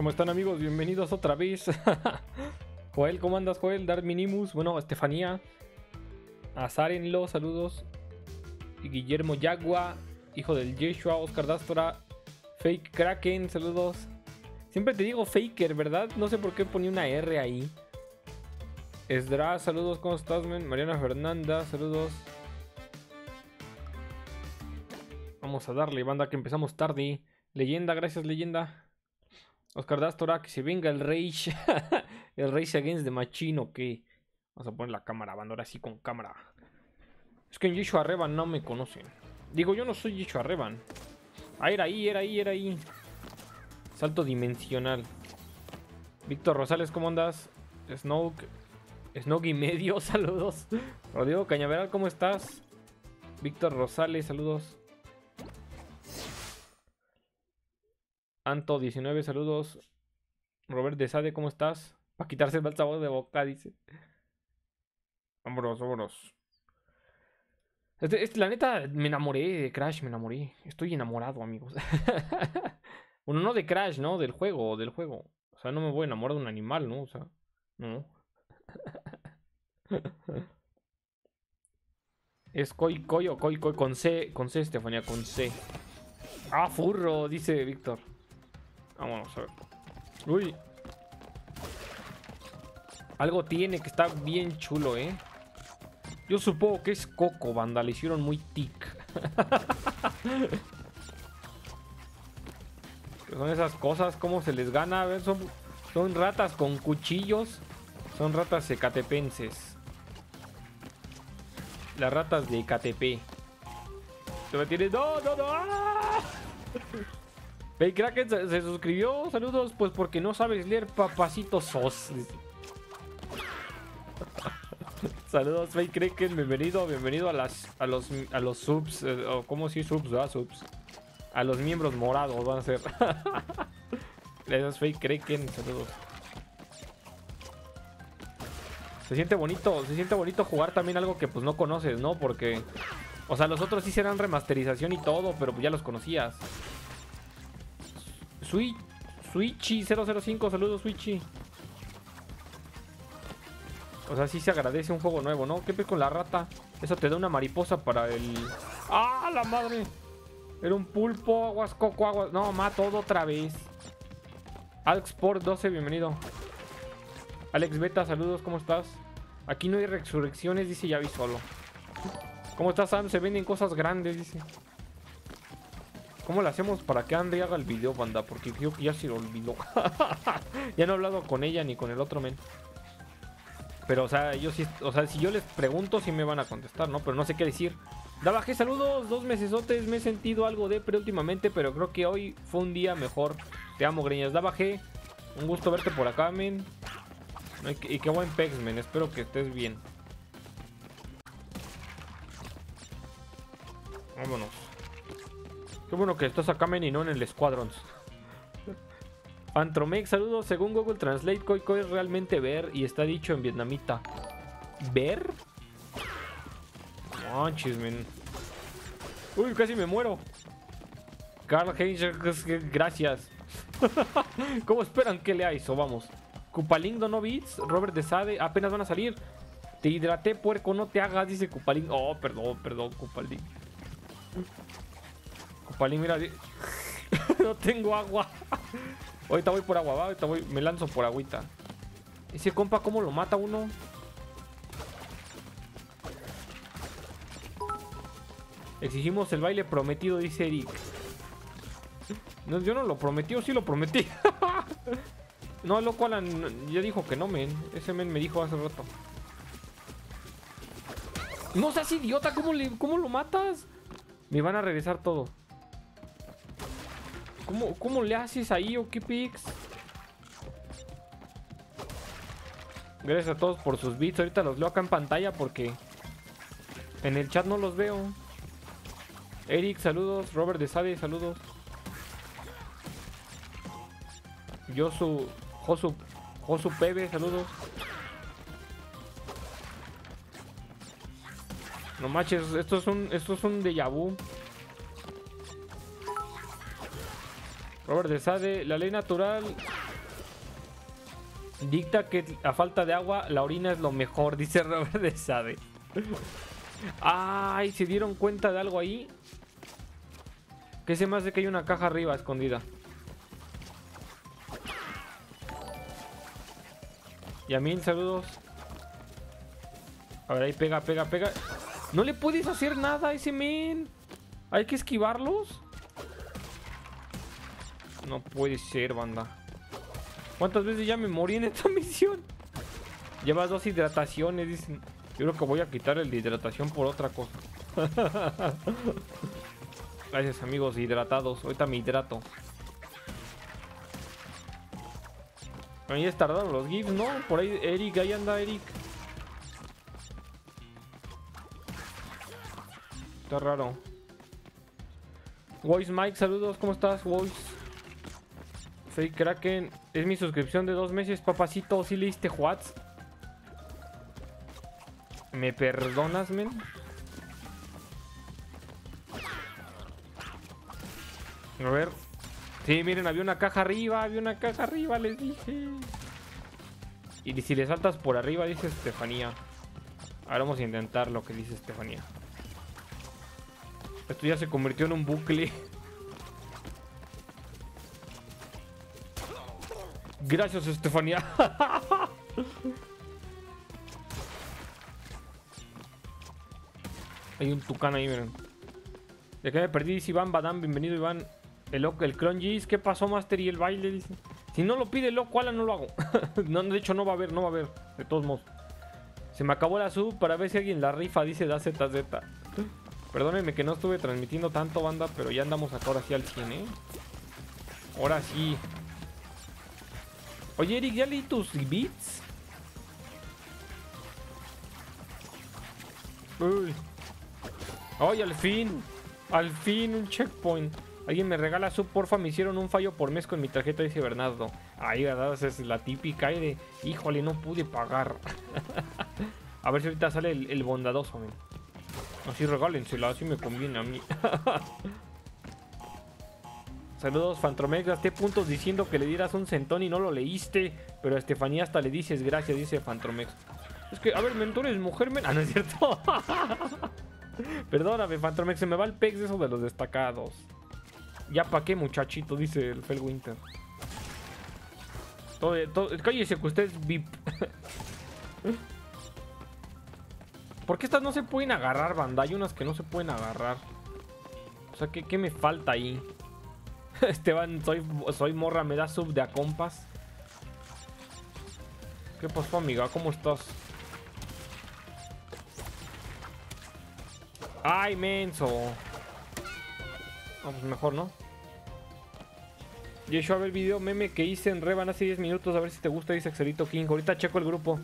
¿Cómo están amigos? Bienvenidos otra vez. Joel, ¿cómo andas Joel? Dark Minimus, bueno, Estefanía. Azarenlo, saludos. Guillermo Yagua, hijo del Yeshua, Oscar Dastora, Fake Kraken, saludos. Siempre te digo Faker, ¿verdad? No sé por qué ponía una R ahí. Esdra, saludos, ¿cómo estás, men? Mariana Fernanda, saludos. Vamos a darle, banda, que empezamos tarde. Leyenda, gracias, leyenda. Oscar Dastora, que se venga el Rage. el Rage Against the Machine, ¿o qué? Vamos a poner la cámara, banda, ahora sí con cámara. Es que en Yeshua Revan no me conocen. Digo, yo no soy Yeshua Revan. Ah, era ahí, era ahí, era ahí. Salto dimensional. Víctor Rosales, ¿cómo andas? Snoke. Snoke y medio, saludos. Rodrigo Cañaveral, ¿cómo estás? Víctor Rosales, saludos. Anto19, saludos. Robert Desade, ¿cómo estás? Para quitarse el mal sabor de boca, dice. Vámonos, vámonos. Este, este, la neta, me enamoré de Crash, me enamoré. Estoy enamorado, amigos. bueno, no de Crash, ¿no? Del juego, del juego. O sea, no me voy a enamorar de un animal, ¿no? O sea, no. es Koi Koi o Koi Koi con C, con C, Estefanía, con C. Ah, furro, dice Víctor. Vámonos a ver. Uy. Algo tiene que está bien chulo, ¿eh? Yo supongo que es Coco, banda. Le hicieron muy tic. son esas cosas, ¿cómo se les gana? A ver, son, son ratas con cuchillos. Son ratas ecatepenses. Las ratas de KTP. Se me tiene. ¡No, no, no! ¡Ah! Hey, Kraken se, suscribió. Saludos, pues porque no sabes leer papacito sos. Saludos, Fake Kraken. Bienvenido, bienvenido a las a los a los subs. Eh, o ¿Cómo si subs? ¿verdad? Subs. A los miembros morados van a ser. Esos Fake Kraken. Saludos. Se siente bonito, se siente bonito jugar también algo que pues no conoces, ¿no? Porque, o sea, los otros sí serán remasterización y todo, pero ya los conocías. Switch, Switchy005, saludos Switchy. O sea, sí se agradece un juego nuevo, ¿no? ¿Qué pez con la rata? Eso te da una mariposa para el... ¡Ah, la madre! Era un pulpo, aguas, coco, aguas... No, ma, todo otra vez. Alexport 12, bienvenido. Alex Beta, saludos, ¿cómo estás? Aquí no hay resurrecciones, dice Yavi solo. ¿Cómo estás, Sam? Se venden cosas grandes, dice. ¿Cómo le hacemos para que Andre haga el video, banda? Porque que ya se lo olvidó. ya no he hablado con ella ni con el otro men. Pero, o sea, yo sí, o sea, si yo les pregunto, sí me van a contestar, ¿no? Pero no sé qué decir. Da bajé, saludos, dos mesesotes, me he sentido algo de pre últimamente, pero creo que hoy fue un día mejor. Te amo, greñas. Da bajé, un gusto verte por acá, men. Y qué buen pex, men. Espero que estés bien. Vámonos. Qué bueno que estás acá, men, y no en el Squadrons. Antromex, saludos. Según Google Translate, Koi Koi es realmente ver y está dicho en vietnamita. ¿Ver? Manches, men. Uy, casi me muero. Carl Hayes, gracias. ¿Cómo esperan que lea eso? Vamos. Cupalindo no beats. Robert de Sade, apenas van a salir. Te hidraté, puerco, no te hagas, dice Cupalín. Oh, perdón, perdón, Cupalín. Cupalín, mira. no tengo agua. Ahorita voy por agua, ¿va? ahorita voy, me lanzo por agüita. Ese compa, ¿cómo lo mata uno? Exigimos el baile prometido, dice Eric. No, yo no lo prometí, o sí lo prometí. no, loco, Alan ya dijo que no, men. Ese men me dijo hace rato. No seas idiota, ¿cómo, cómo lo matas? Me van a regresar todo. ¿Cómo, ¿Cómo, le haces ahí o pix? Gracias a todos por sus bits. Ahorita los leo acá en pantalla porque en el chat no los veo. Eric, saludos. Robert de Sade, saludos. Yosu, Josu, Josu Pebe, saludos. No manches, esto es un, esto es un déjà vu. Robert de Sade, la ley natural Dicta que a falta de agua la orina es lo mejor, dice Robert de Sade. Ay, ¿se dieron cuenta de algo ahí? Que se me hace que hay una caja arriba escondida. Y saludos. A ver, ahí pega, pega, pega. No le puedes hacer nada a ese men. Hay que esquivarlos. No puede ser, banda. ¿Cuántas veces ya me morí en esta misión? Llevas dos hidrataciones, dicen. Yo creo que voy a quitar el de hidratación por otra cosa. Gracias, amigos hidratados. Ahorita me hidrato. Ahí es tardado los GIFs, ¿no? Por ahí, Eric, ahí anda Eric. Está raro. Voice Mike, saludos, ¿cómo estás, Voice? Soy Kraken. Es mi suscripción de dos meses, papacito. ¿Sí leíste Whats? ¿Me perdonas, men? A ver. Sí, miren, había una caja arriba, había una caja arriba, les dije. Y si le saltas por arriba, dice Estefanía. Ahora vamos a intentar lo que dice Estefanía. Esto ya se convirtió en un bucle. Gracias, Estefanía. Hay un tucán ahí, miren. Ya que me perdí, dice Iván Badam. Bienvenido, Iván. El, el Clon ¿qué pasó, Master? Y el baile, dice. Si no lo pide loco, no lo hago. no, de hecho, no va a haber, no va a haber. De todos modos. Se me acabó la sub para ver si alguien la rifa, dice da ZZ. Perdónenme que no estuve transmitiendo tanto, banda, pero ya andamos acá ahora sí al 100, ¿eh? Ahora sí. Oye, Eric, ¿ya leí tus beats? Uy. ¡Ay, al fin! Al fin un checkpoint. Alguien me regala sub, porfa, me hicieron un fallo por mes con mi tarjeta, dice Bernardo. Ahí, ¿verdad? es la típica de, híjole, no pude pagar. a ver si ahorita sale el, bondadoso, man. Así regálensela, así me conviene a mí. Saludos, Fantromex. Gasté puntos diciendo que le dieras un centón y no lo leíste. Pero a Estefanía hasta le dices gracias, dice Fantromex. Es que, a ver, mentor es mujer, men. Ah, no es cierto. Perdóname, Fantromex. Se me va el pex de eso de los destacados. Ya pa' qué, muchachito, dice el Felwinter. Todo, todo, cállese que usted es VIP. ¿Por qué estas no se pueden agarrar, banda? Hay unas que no se pueden agarrar. O sea, ¿qué, qué me falta ahí? Esteban, soy, soy morra, me da sub de a compas. ¿Qué pasó, amiga? ¿Cómo estás? ¡Ay, menso! Vamos, mejor, ¿no? Yo a ver el video meme que hice en Revan hace 10 minutos. A ver si te gusta, dice Axelito King. Ahorita checo el grupo.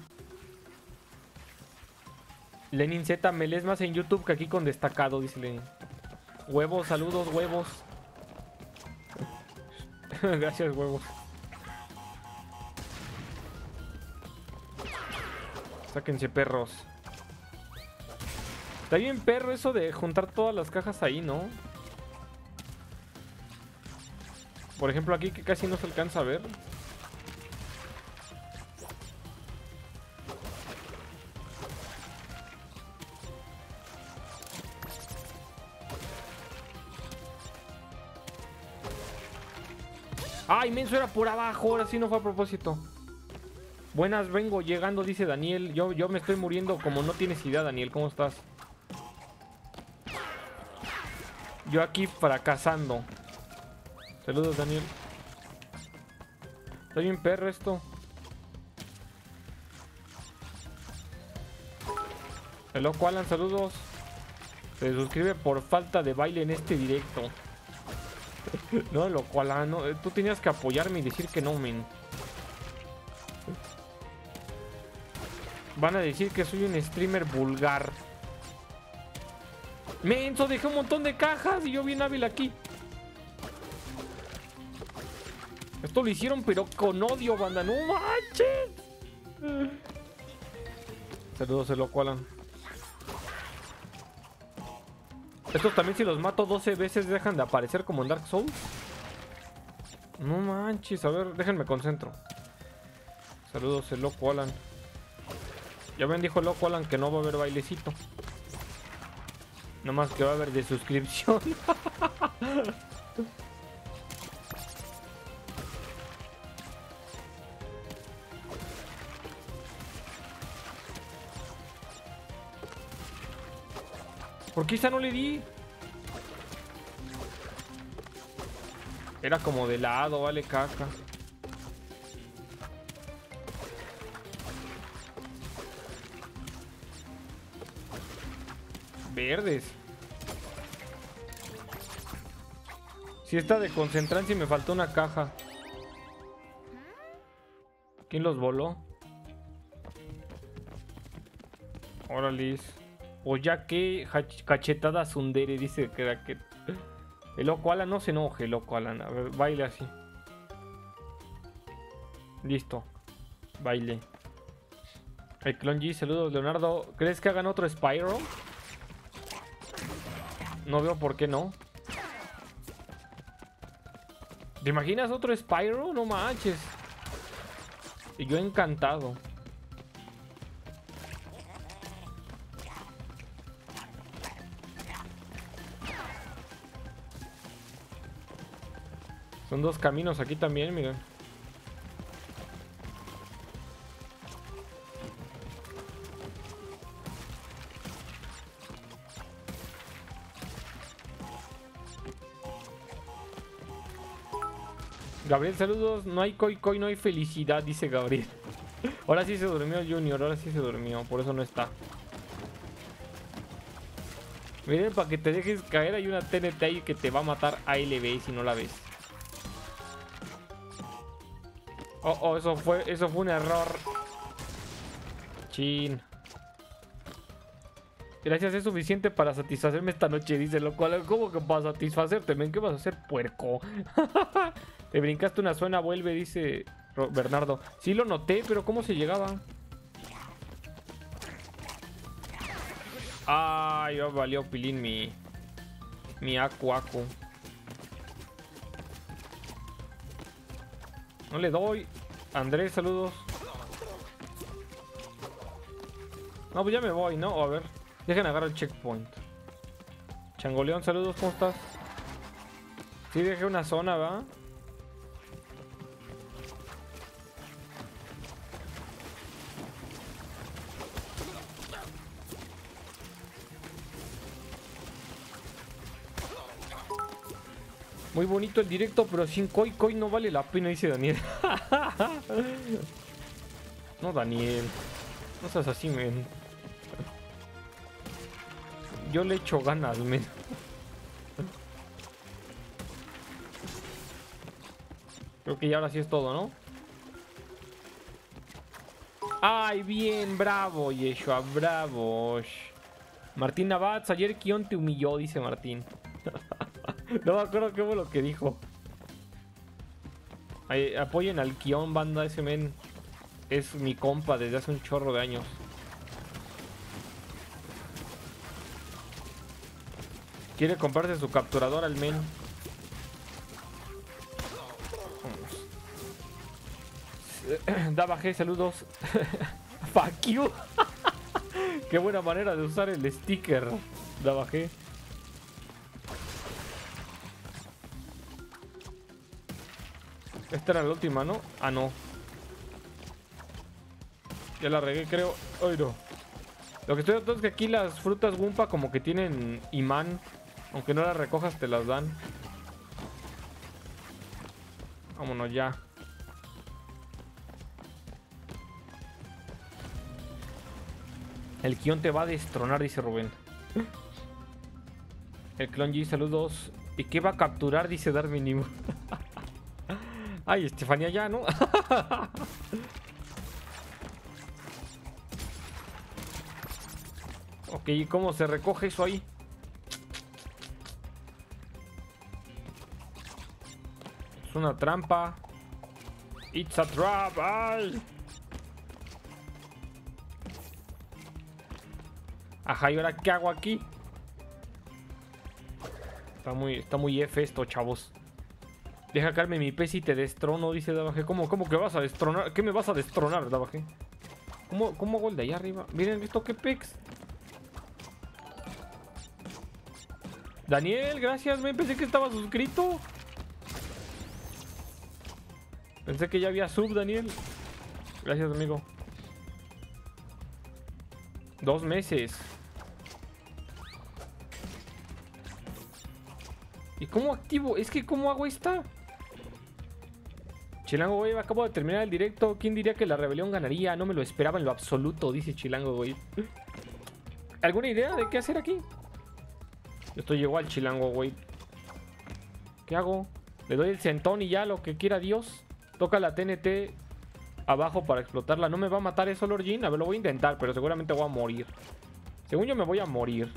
Lenin Z, me lees más en YouTube que aquí con destacado, dice Lenin. Huevos, saludos, huevos. Gracias, huevos. Sáquense perros. Está bien perro eso de juntar todas las cajas ahí, ¿no? Por ejemplo aquí que casi no se alcanza a ver. ¡Ay, menso era por abajo! Ahora sí no fue a propósito. Buenas, vengo llegando, dice Daniel. Yo, yo me estoy muriendo como no tienes idea, Daniel. ¿Cómo estás? Yo aquí fracasando. Saludos, Daniel. Está bien perro esto. El loco Alan, saludos. Se suscribe por falta de baile en este directo. No, loco Alan, no, tú tenías que apoyarme y decir que no, men. Van a decir que soy un streamer vulgar. Menso, dejé un montón de cajas y yo bien hábil aquí. Esto lo hicieron pero con odio, banda. ¡No manches! Saludos, el loco Alan. Estos también si los mato 12 veces dejan de aparecer como en Dark Souls. No manches, a ver, déjenme concentro. Saludos, el loco Alan. Ya ven, dijo el loco Alan que no va a haber bailecito. Nomás que va a haber de suscripción. ¿Por qué esa no le di? Era como de lado, vale caca. Verdes. Si está de concentrancia me faltó una caja. ¿Quién los voló? Órale. O ya que cachetada sundere, dice que, que el loco Alan no se enoje, loco Alan. A ver, baile así. Listo. Baile. El Clon G, saludos Leonardo. ¿Crees que hagan otro Spyro? No veo por qué no. ¿Te imaginas otro Spyro? No manches. Y yo encantado. Son dos caminos aquí también, miren. Gabriel, saludos. No hay koi koi, no hay felicidad, dice Gabriel. Ahora sí se durmió Junior, ahora sí se durmió, por eso no está. Miren, para que te dejes caer hay una TNT ahí que te va a matar ALB si no la ves. Oh, oh, eso fue, eso fue un error. Chin. Gracias, es suficiente para satisfacerme esta noche, dice lo cual, ¿cómo que para satisfacerte? ¿Men? ¿Qué vas a hacer, puerco? Te brincaste una zona, vuelve, dice Bernardo. Sí lo noté, pero ¿cómo se llegaba? Ay, valió pilín mi... Mi acu acu. No le doy. Andrés, saludos. No, pues ya me voy, ¿no? A ver. Dejen agarrar el checkpoint. Changoleón, saludos, ¿cómo estás? Sí, dejé una zona, ¿va? Muy bonito el directo, pero sin Koi Koi no vale la pena, dice Daniel. no, Daniel. No seas así, men. Yo le echo ganas, men. Creo que ya ahora sí es todo, ¿no? ¡Ay, bien! ¡Bravo, Yeshua! ¡Bravo! Martín Navaz, ayer Kion te humilló, dice Martín. No me acuerdo qué fue lo que dijo. apoyen al Kion, banda. Ese men es mi compa desde hace un chorro de años. Quiere comprarse su capturador al men. Da bajé, saludos. Fuck you. Qué buena manera de usar el sticker. Da bajé. Era la última, ¿no? Ah, no. Ya la regué, creo. Ay, no. Lo que estoy notando es que aquí las frutas Gumpa como que tienen imán. Aunque no las recojas, te las dan. Vámonos ya. El guion te va a destronar, dice Rubén. El clon G, saludos. ¿Y qué va a capturar? Dice Darwin. Ay, Estefanía ya, ¿no? ok, ¿cómo se recoge eso ahí? Es una trampa. It's a trap. ¡Ay! Ajá, ¿y ahora qué hago aquí? Está muy, está muy F esto, chavos. Deja caerme mi pez y te destrono, dice Dabajé. ¿Cómo, ¿Cómo que vas a destronar? ¿Qué me vas a destronar, Dabajé? ¿Cómo, ¿Cómo hago el de allá arriba? Miren esto, qué pex. Daniel, gracias, me pensé que estaba suscrito. Pensé que ya había sub, Daniel. Gracias, amigo. Dos meses. ¿Y cómo activo? Es que ¿cómo hago esta? Chilango Wave, acabo de terminar el directo. ¿Quién diría que la rebelión ganaría? No me lo esperaba en lo absoluto, dice Chilango Wave. ¿Alguna idea de qué hacer aquí? Esto llegó al Chilango Wave. ¿Qué hago? Le doy el centón y ya lo que quiera Dios. Toca la TNT abajo para explotarla. ¿No me va a matar eso, Lord Jean? A ver, lo voy a intentar, pero seguramente voy a morir. Según yo me voy a morir.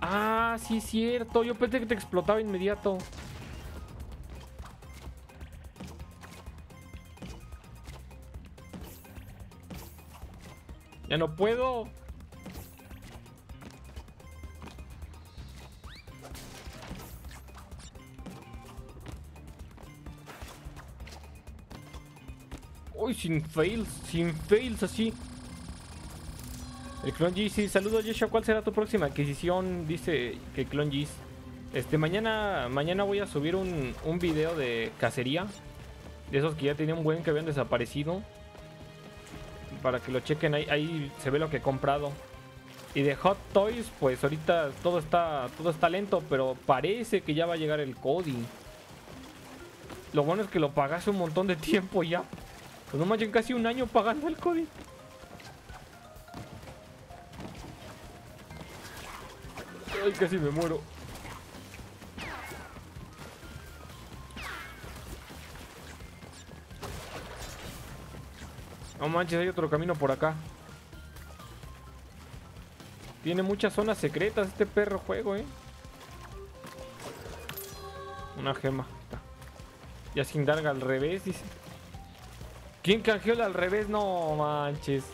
Ah, sí cierto. Yo pensé que te explotaba inmediato. Ya no puedo. Uy, sin fails, sin fails así. El Clon G, sí, saludos Joshua, ¿cuál será tu próxima adquisición? Dice que Clon G. Este, mañana, mañana voy a subir un, un video de cacería. De esos que ya tenían un buen que habían desaparecido. Para que lo chequen, ahí, ahí se ve lo que he comprado. Y de Hot Toys, pues ahorita todo está, todo está lento, pero parece que ya va a llegar el Cody. Lo bueno es que lo pagaste un montón de tiempo ya. Pues no manchen, casi un año pagando el Cody. Ay, casi me muero. No manches, hay otro camino por acá. Tiene muchas zonas secretas este perro juego, eh. Una gema. Ya sin darga al revés, dice. ¿Quién canjeó al revés? No manches.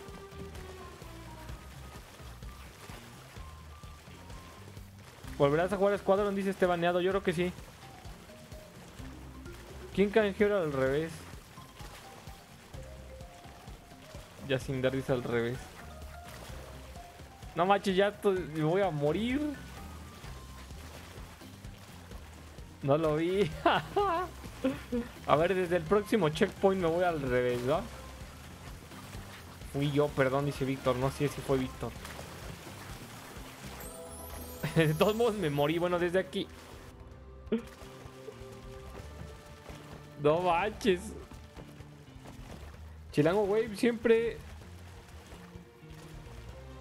¿Volverás a jugar a Squadron? Dice este baneado. Yo creo que sí. ¿Quién canjeó al revés? Ya sin dar al revés. No manches, ya me voy a morir. No lo vi. a ver, desde el próximo checkpoint me voy al revés, ¿no? Fui yo, perdón, dice Víctor. No sé si fue Víctor. De todos modos me morí, bueno, desde aquí. No manches. Chilango Wave siempre...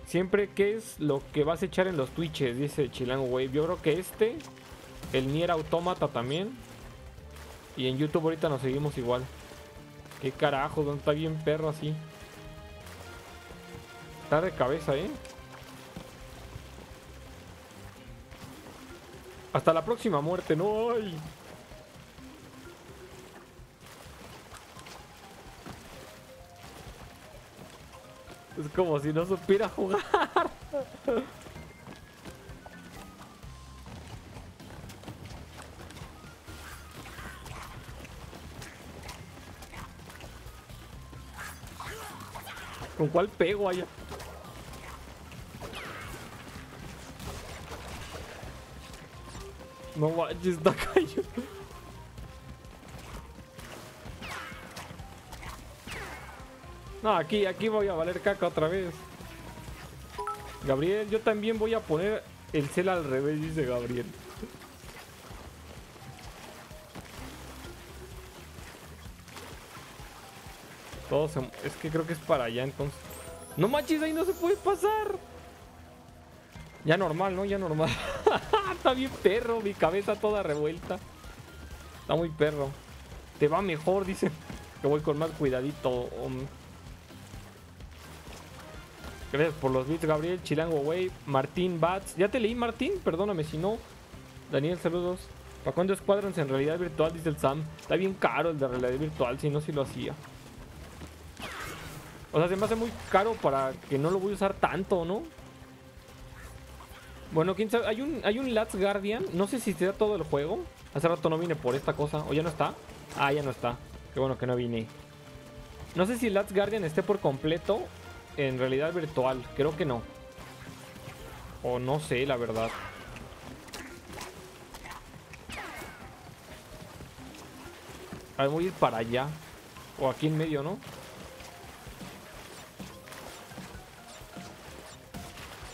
Siempre que es lo que vas a echar en los Twitches, dice Chilango Wave. Yo creo que este, el Nier Automata también. Y en YouTube ahorita nos seguimos igual. Qué carajo, ¿dónde está bien perro así? Está de cabeza, ¿eh? Hasta la próxima muerte, no hay. Es como si no supiera jugar. ¿Con cuál pego allá? No manches, está cayendo. No, aquí, aquí voy a valer caca otra vez. Gabriel, yo también voy a poner el cel al revés, dice Gabriel. Todos Es que creo que es para allá entonces. No manches, ahí no se puede pasar. Ya normal, ¿no? Ya normal. Está bien perro, mi cabeza toda revuelta. Está muy perro. Te va mejor, dice. Que voy con más cuidadito. Gracias por los bits, Gabriel. Chilango Way. Martín Bats. Ya te leí, Martín. Perdóname si no. Daniel, saludos. ¿Para cuándo Squadrons en realidad virtual? Dice el Sam. Está bien caro el de realidad virtual. Si no, si lo hacía. O sea, se me hace muy caro para que no lo voy a usar tanto, ¿no? Bueno, quién sabe. Hay un, hay un Lats Guardian. No sé si da todo el juego. Hace rato no vine por esta cosa. ¿O ya no está? Ah, ya no está. Qué bueno que no vine. No sé si Lats Guardian esté por completo en realidad virtual. Creo que no. O no sé, la verdad. A ver, voy a ir para allá. O aquí en medio, ¿no?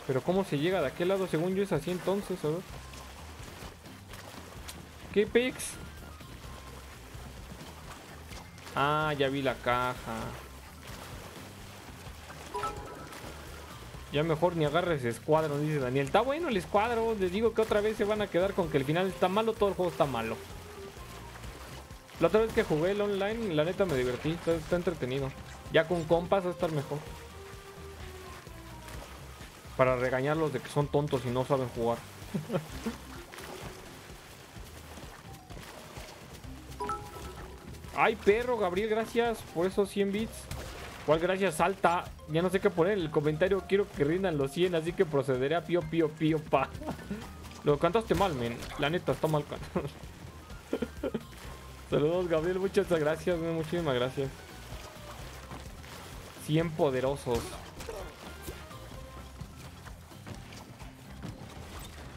Pero ¿cómo se llega de aquel lado? Según yo es así entonces, a ver. ¿Qué pex? Ah, ya vi la caja. Ya mejor ni agarres escuadro, dice Daniel. Está bueno el escuadro. Les digo que otra vez se van a quedar con que el final está malo, todo el juego está malo. La otra vez que jugué el online, la neta me divertí. Está, está entretenido. Ya con compas va a estar mejor. Para regañarlos de que son tontos y no saben jugar. Ay, perro, Gabriel, gracias por esos 100 bits. ¿Cuál gracias? Salta. Ya no sé qué poner en el comentario. Quiero que rindan los 100, así que procederé a pío, pío, pío, pa. Lo cantaste mal, men. La neta, está mal cantado. Saludos, Gabriel. Muchas gracias, men. Muchísimas gracias. 100 poderosos.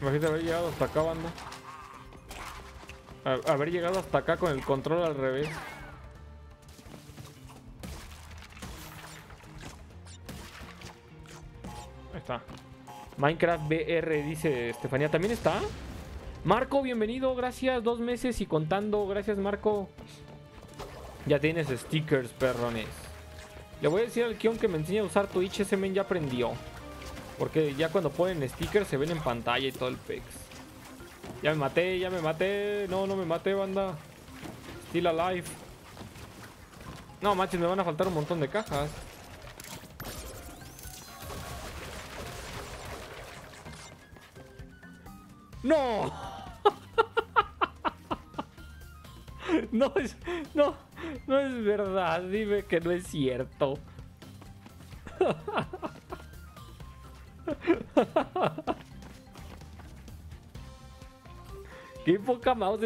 Imagínate haber llegado hasta acá, banda. Haber llegado hasta acá con el control al revés. Minecraft BR dice Estefanía. ¿También está? Marco, bienvenido. Gracias. Dos meses y contando. Gracias, Marco. Ya tienes stickers, perrones. Le voy a decir al Kion que me enseñe a usar Twitch. Ese ya aprendió. Porque ya cuando ponen stickers se ven en pantalla y todo el pex. Ya me maté, ya me maté. No, no me maté, banda. Still alive. No, manches, me van a faltar un montón de cajas. ¡No! No es, no, no es verdad. Dime que no es cierto. Qué poca mouse.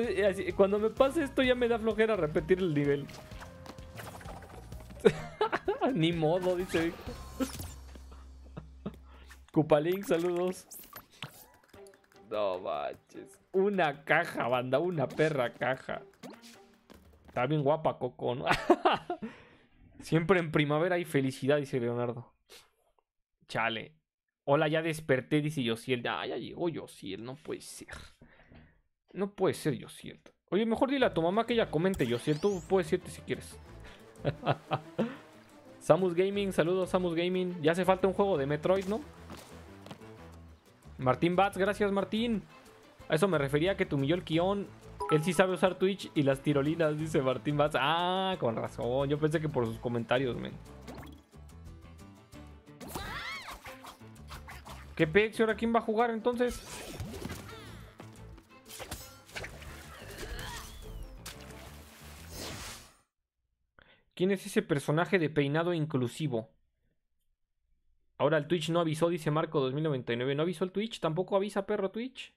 Cuando me pasa esto ya me da flojera repetir el nivel. Ni modo, dice. Cupalink, saludos. No manches. Una caja, banda, una perra caja. Está bien guapa, Coco, ¿no? Siempre en primavera hay felicidad, dice Leonardo. Chale. Hola, ya desperté, dice Yosiel. Ah, ya llegó Yosiel, no puede ser. No puede ser Yosiel. Oye, mejor dile a tu mamá que ella comente Yosiel. Tú puedes irte si quieres. Samus Gaming, saludos Samus Gaming. Ya hace falta un juego de Metroid, ¿no? Martín Bats, gracias Martín. A eso me refería que tu millón Kion. Él sí sabe usar Twitch y las tirolinas, dice Martín Bats. Ah, con razón. Yo pensé que por sus comentarios, men. ¿Qué pex? ¿Y ahora quién va a jugar entonces? ¿Quién es ese personaje de peinado inclusivo? Ahora el Twitch no avisó, dice Marco 2099. ¿No avisó el Twitch? ¿Tampoco avisa perro Twitch?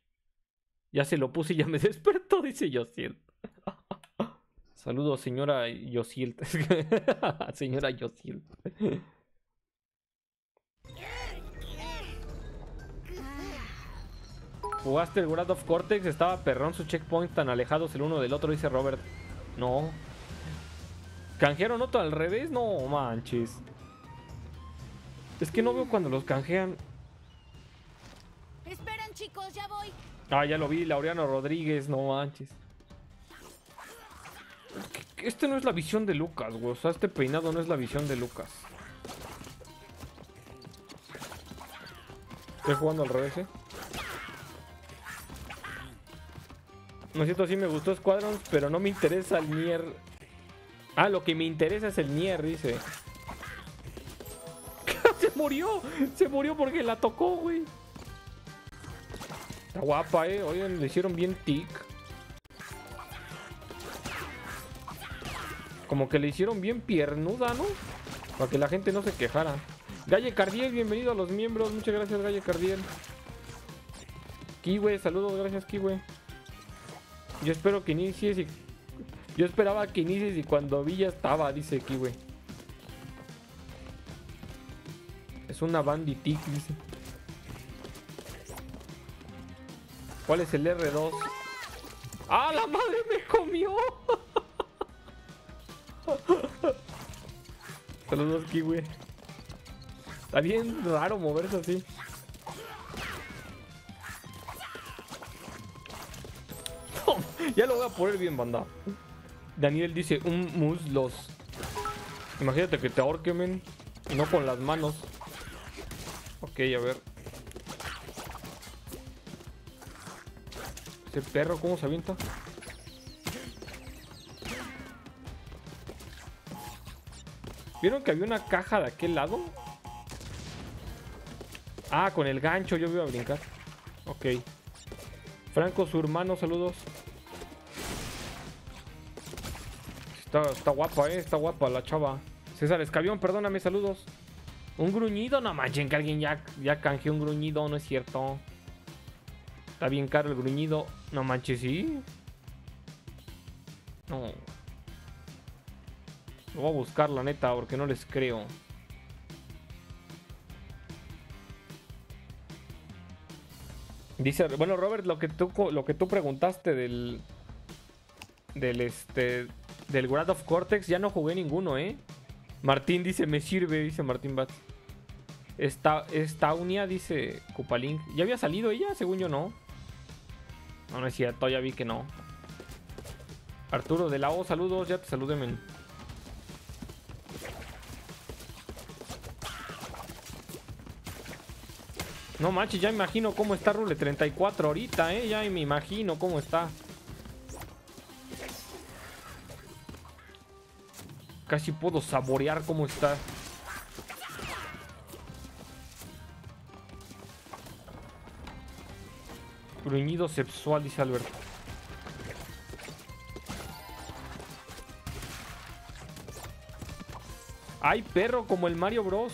Ya se lo puse y ya me despertó, dice Yosiel. Saludos, señora Yosiel. señora Yosiel. ¿Jugaste el World of Cortex? Estaba perrón su checkpoint tan alejados el uno del otro, dice Robert. No. ¿Canjearon otro al revés? No manches. Es que no veo cuando los canjean. Esperen, chicos, ya voy. Ah, ya lo vi, Laureano Rodríguez, no manches. Este no es la visión de Lucas, güey. O sea, este peinado no es la visión de Lucas. Estoy jugando al revés, eh. No es cierto, sí me gustó Squadrons, pero no me interesa el Nier. Ah, lo que me interesa es el Nier, dice. se murió, se murió porque la tocó, güey. Está guapa, eh. Oigan, le hicieron bien tic. Como que le hicieron bien piernuda, ¿no? Para que la gente no se quejara. Galle Cardiel, bienvenido a los miembros. Muchas gracias, Galle Cardiel. Kiwi, saludos, gracias Kiwi. Yo espero que inicies y... Yo esperaba que inicies y cuando vi ya estaba, dice Kiwi. Es una banditic, dice. ¿Cuál es el R2? ¡Ah, la madre me comió! Saludos, Kiwi. Está bien raro moverse así. ya lo voy a poner bien, banda. Daniel dice, un muslos. Imagínate que te ahorquen, no con las manos. Ok, a ver. Ese perro, ¿cómo se avienta? ¿Vieron que había una caja de aquel lado? Ah, con el gancho yo iba a brincar. Ok. Franco, su hermano, saludos. Está, está guapa, eh. Está guapa la chava. César Escabión, perdóname, saludos. Un gruñido, no manchen que alguien ya, ya canjeó un gruñido, no es cierto. Está bien caro el gruñido. No manches, sí. No. Voy a buscar, la neta, porque no les creo. Dice, bueno, Robert, lo que tú, lo que tú preguntaste del. Del este. Del Grad of Cortex, ya no jugué ninguno, ¿eh? Martín dice, me sirve, dice Martín Bats. Esta, Estaunia dice Kupalink. ¿Ya había salido ella? Según yo no. No, no es cierto, ya vi que no. Arturo de la O, saludos, ya te saludé. No manches, ya imagino cómo está Rule 34 ahorita, ¿eh? Ya me imagino cómo está. Casi puedo saborear cómo está. Gruñido sexual, dice Alberto. Ay, perro, como el Mario Bros.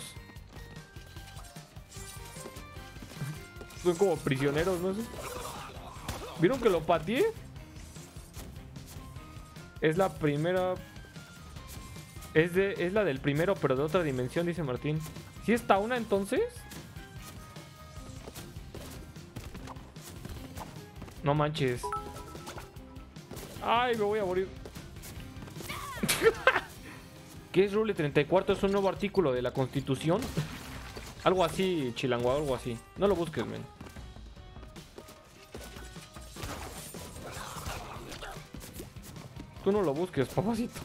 Son como prisioneros, no. ¿Vieron que lo pateé? Es la primera... Es, de, es la del primero, pero de otra dimensión, dice Martín. ¿Sí está una entonces? No manches. Ay, me voy a morir. ¿Qué es Rule 34? ¿Es un nuevo artículo de la Constitución? Algo así, chilango, algo así. No lo busques, men. Tú no lo busques, papacito.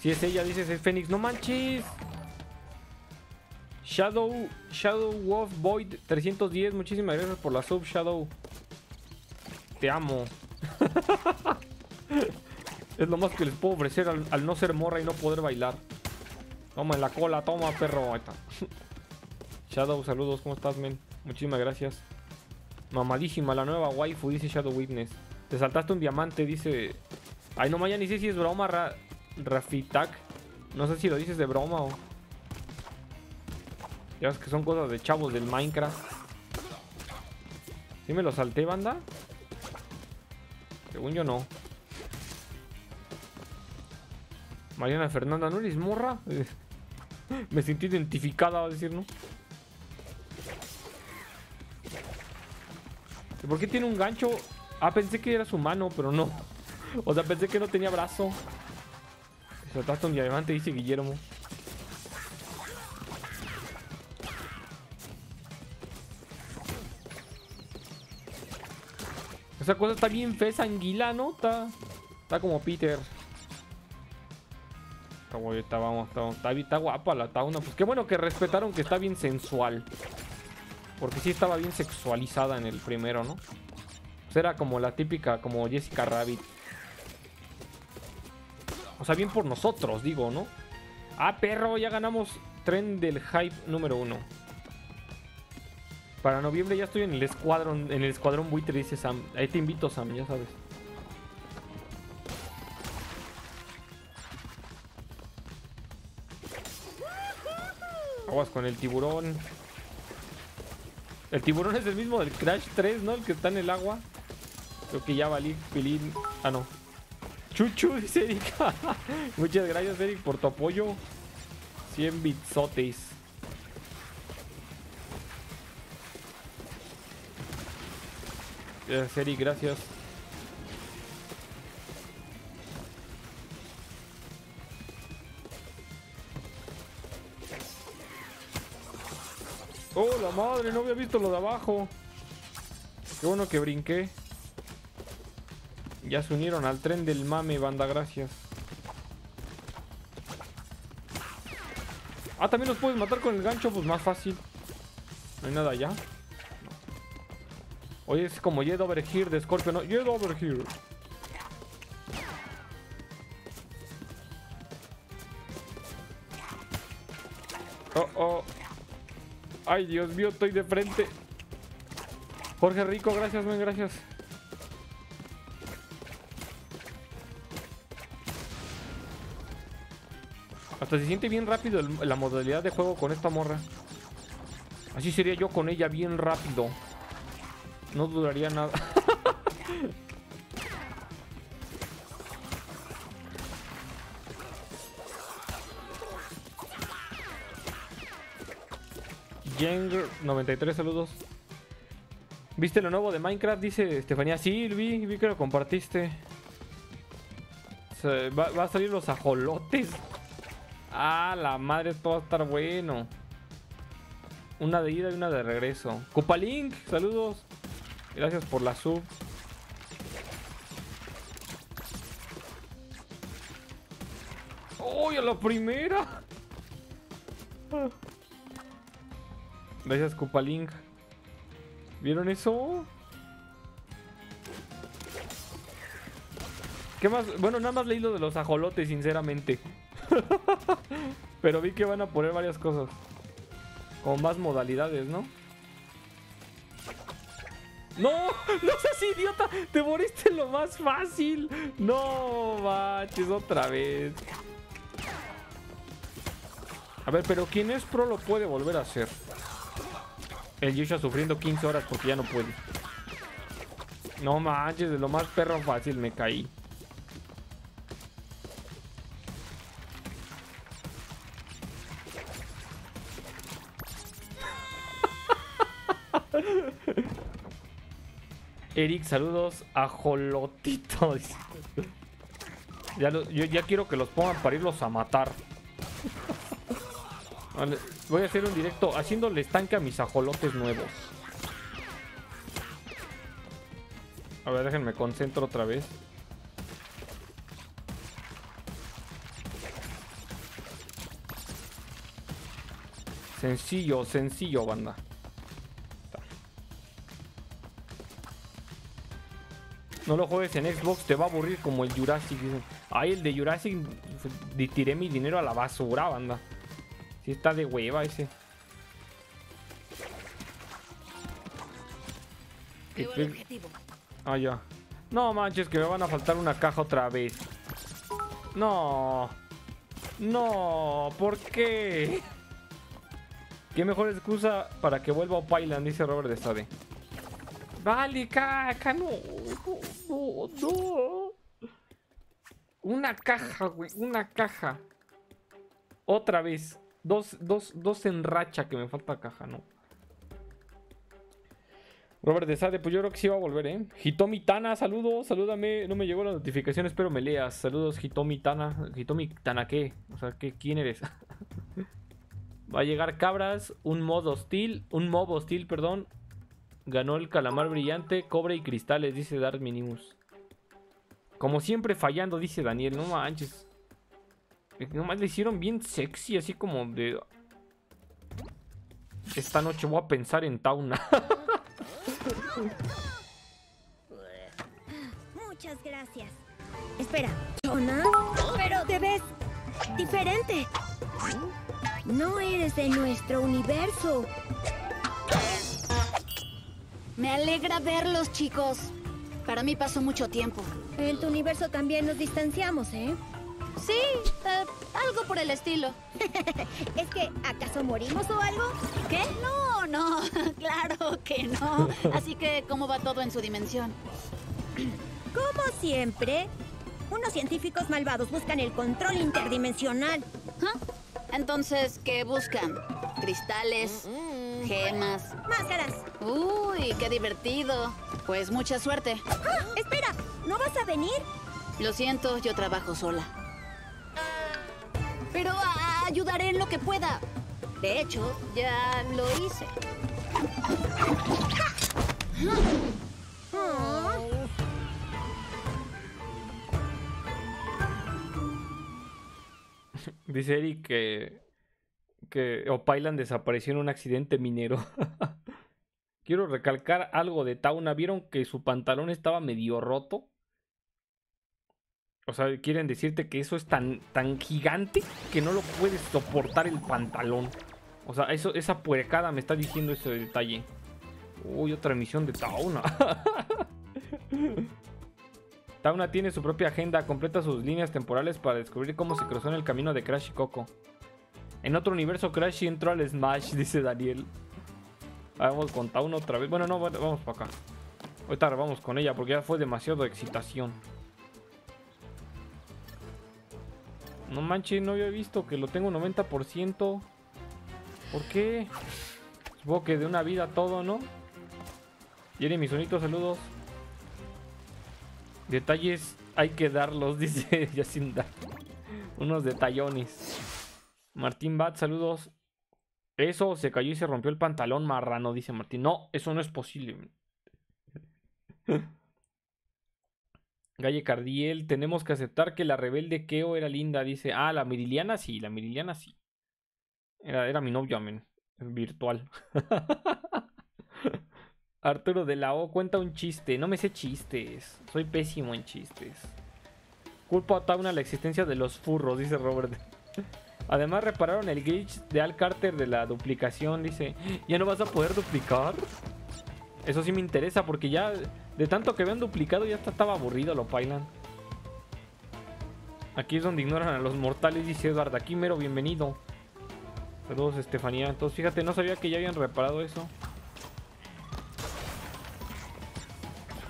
Si es ella, dices es Fénix. ¡No manches! Shadow, Shadow Wolf Void 310. Muchísimas gracias por la sub, Shadow. Te amo. Es lo más que les puedo ofrecer al, no ser morra y no poder bailar. Toma en la cola, toma, perro. Ahí. Shadow, saludos, ¿cómo estás, men? Muchísimas gracias. Mamadísima, la nueva waifu, dice Shadow Witness. Te saltaste un diamante, dice. Ay, no, ya ni sé si es broma, Ra Rafitak. No sé si lo dices de broma o. Ya ves que son cosas de chavos del Minecraft. ¿Sí me lo salté, banda? Según yo no. Mariana Fernanda, ¿no eres morra? Me sentí identificada, va a decir, ¿no? ¿Por qué tiene un gancho? Ah, pensé que era su mano, pero no. O sea, pensé que no tenía brazo. Saltaste un diamante, dice Guillermo. Esa cosa está bien fea, anguila, ¿no? Está, está como Peter. Está, vamos, está, está, guapa la tauna. Pues qué bueno que respetaron que está bien sensual. Porque sí estaba bien sexualizada en el primero, ¿no? Pues era como la típica, como Jessica Rabbit. O sea, bien por nosotros, digo, ¿no? Ah, perro, ya ganamos tren del hype número uno. Para noviembre ya estoy en el escuadrón, en el escuadrón buitre, dice Sam. Ahí te invito, Sam, ya sabes. Aguas con el tiburón. El tiburón es el mismo del Crash 3, ¿no? El que está en el agua. Creo que ya valí pilín. Ah, no. Chuchu, dice Erika. Muchas gracias, Eric, por tu apoyo. 100 bitsotes. Gracias, Eric, gracias. Oh, la madre, no había visto lo de abajo. Qué bueno que brinqué. Ya se unieron al tren del mame, banda, gracias. Ah, también los puedes matar con el gancho, pues más fácil. No hay nada allá. Oye, es como Jed Over Here de Scorpio, ¿no? Jed Over Here. Oh, oh. Ay, Dios mío, estoy de frente. Jorge Rico, gracias, men, gracias. Hasta se siente bien rápido la modalidad de juego con esta morra. Así sería yo con ella bien rápido. No duraría nada. Jenger 93 saludos. ¿Viste lo nuevo de Minecraft? Dice Estefanía. Sí, vi, vi que lo compartiste. va, va, a salir los ajolotes. Ah, la madre, esto va a estar bueno. Una de ida y una de regreso. Cupalink, saludos. Gracias por la sub. ¡Uy, a la primera! Gracias, Cupalink. ¿Vieron eso? ¿Qué más? Bueno, nada más leí lo de los ajolotes, sinceramente. Pero vi que van a poner varias cosas. Con más modalidades, ¿no? ¡No! ¡No seas idiota! ¡Te moriste lo más fácil! ¡No manches! Otra vez. A ver, pero quien es pro lo puede volver a hacer. El Yusha sufriendo 15 horas porque ya no puede. No manches, de lo más perro fácil me caí. Eric, saludos a Jolotitos. Ya yo ya quiero que los pongan para irlos a matar. voy a hacer un directo haciéndole estanque a mis ajolotes nuevos. A ver, déjenme concentro otra vez. Sencillo, sencillo, banda. No lo juegues en Xbox, te va a aburrir como el Jurassic. Ay, el de Jurassic tiré mi dinero a la basura, banda. Si está de hueva ese. Ah, ya. No manches, que me van a faltar una caja otra vez. No. No, ¿por qué? ¿Qué mejor excusa para que vuelva a Pailand? Dice Robert de Stade. Vale, caca, no, no, no. Una caja, güey, una caja. Otra vez. Dos, dos, dos en racha que me falta caja, ¿no? Robert de Sade, pues yo creo que sí va a volver, ¿eh? Hitomi Tana, saludos, salúdame. No me llegó la notificación, espero me leas. Saludos, Hitomi Tana. Hitomi Tana, ¿qué? O sea, ¿qué, ¿quién eres? va a llegar Cabras, un modo hostil, un mob hostil, perdón, Ganó el calamar brillante, cobre y cristales, dice Dark Minimus. Como siempre fallando, dice Daniel. No manches. Nomás le hicieron bien sexy, así como de... Esta noche voy a pensar en Tauna. Muchas gracias. Espera, ¿Zona? Pero te ves diferente. No eres de nuestro universo. Me alegra verlos, chicos. Para mí pasó mucho tiempo. En tu universo también nos distanciamos, ¿eh? Sí, eh, algo por el estilo. ¿Es que acaso morimos o algo? ¿Qué? No, no, claro que no. Así que, ¿cómo va todo en su dimensión? Como siempre, unos científicos malvados buscan el control interdimensional. ¿Ah? Entonces, ¿qué buscan? ¿Cristales? ¿Gemas? Máscaras. Uy, qué divertido. Pues mucha suerte. ¡Ah! Espera, ¿no vas a venir? Lo siento, yo trabajo sola. Pero ayudaré en lo que pueda. De hecho, ya lo hice. Dice Eric que, que Opailan desapareció en un accidente minero. Quiero recalcar algo de Tauna. ¿Vieron que su pantalón estaba medio roto? O sea, quieren decirte que eso es tan, tan gigante que no lo puedes soportar el pantalón. O sea, eso, esa puercada me está diciendo ese detalle. Uy, otra emisión de Tauna. Tauna tiene su propia agenda, completa sus líneas temporales para descubrir cómo se cruzó en el camino de Crash y Coco. En otro universo, Crash entró al Smash, dice Daniel. Vamos con Tauna otra vez. Bueno, no, vamos para acá. Ahorita vamos con ella porque ya fue demasiado excitación. No manches, no había visto que lo tengo 90%. ¿Por qué? Supongo que de una vida todo, ¿no? Jeremy Sonito, saludos. Detalles hay que darlos, dice Yacinda. Unos detallones. Martín Bat, saludos. Eso se cayó y se rompió el pantalón marrano, dice Martín. No, eso no es posible. Galle Cardiel, tenemos que aceptar que la rebelde Keo era linda, dice. Ah, la Miriliana sí, la Miriliana sí. Era, era mi novio, amén. Virtual. Arturo de la O cuenta un chiste. No me sé chistes. Soy pésimo en chistes. Culpo a Tauna la existencia de los furros, dice Robert. Además repararon el glitch de Al Carter de la duplicación, dice. ¿Ya no vas a poder duplicar? Eso sí me interesa porque ya de tanto que habían duplicado ya estaba aburrido lo pailan. Aquí es donde ignoran a los mortales, dice Edward. Aquí mero bienvenido. Saludos, Estefanía. Entonces, fíjate, no sabía que ya habían reparado eso.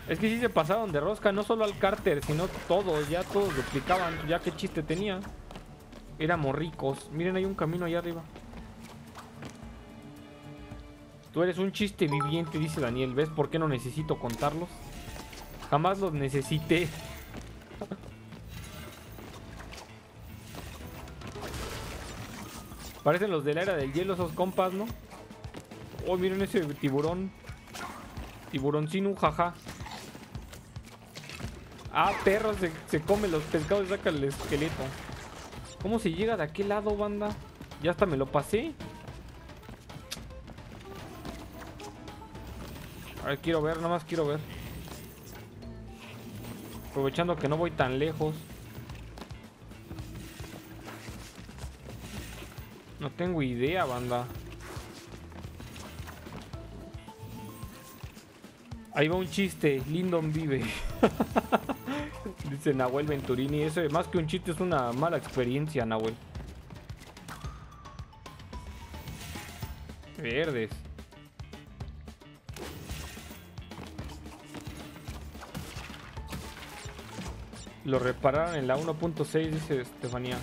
Es que sí se pasaron de rosca, no solo al Carter, sino todos, ya todos duplicaban, ya qué chiste tenía. Éramos ricos. Miren, hay un camino allá arriba. Tú eres un chiste viviente, dice Daniel. ¿Ves por qué no necesito contarlos? Jamás los necesité. Parecen los de la era del hielo esos compas, ¿no? Oh, miren ese tiburón. Tiburoncino, jaja. Ah, perro, se, se come los pescados y saca el esqueleto. ¿Cómo se llega de aquel lado, banda? Ya hasta me lo pasé. A ver, quiero ver, nada más quiero ver. Aprovechando que no voy tan lejos. No tengo idea, banda. Ahí va un chiste, Lindon vive. Dice Nahuel Venturini. Eso más que un chiste es una mala experiencia, Nahuel. Verdes. Lo repararon en la 1.6, dice Estefanía.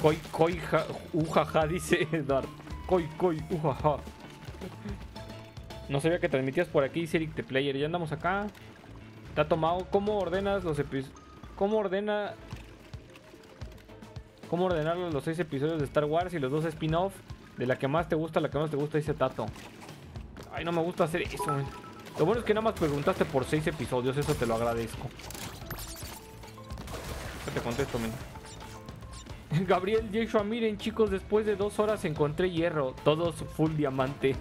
Koi, koi, ja, ujaja, dice Edward. Koi, koi, ujaja. No sabía que transmitías por aquí, dice Eric the Player. Ya andamos acá. Te ha tomado. ¿Cómo ordenas los episodios? ¿Cómo ordena. ¿Cómo ordenar los seis episodios de Star Wars y los dos spin-off? De la que más te gusta, la que más te gusta, dice Tato. Ay, no me gusta hacer eso, Lo bueno es que nada más preguntaste por seis episodios, eso te lo agradezco. Ya te contesto, men. Gabriel Yeshua, miren chicos, después de dos horas encontré hierro, todos full diamante.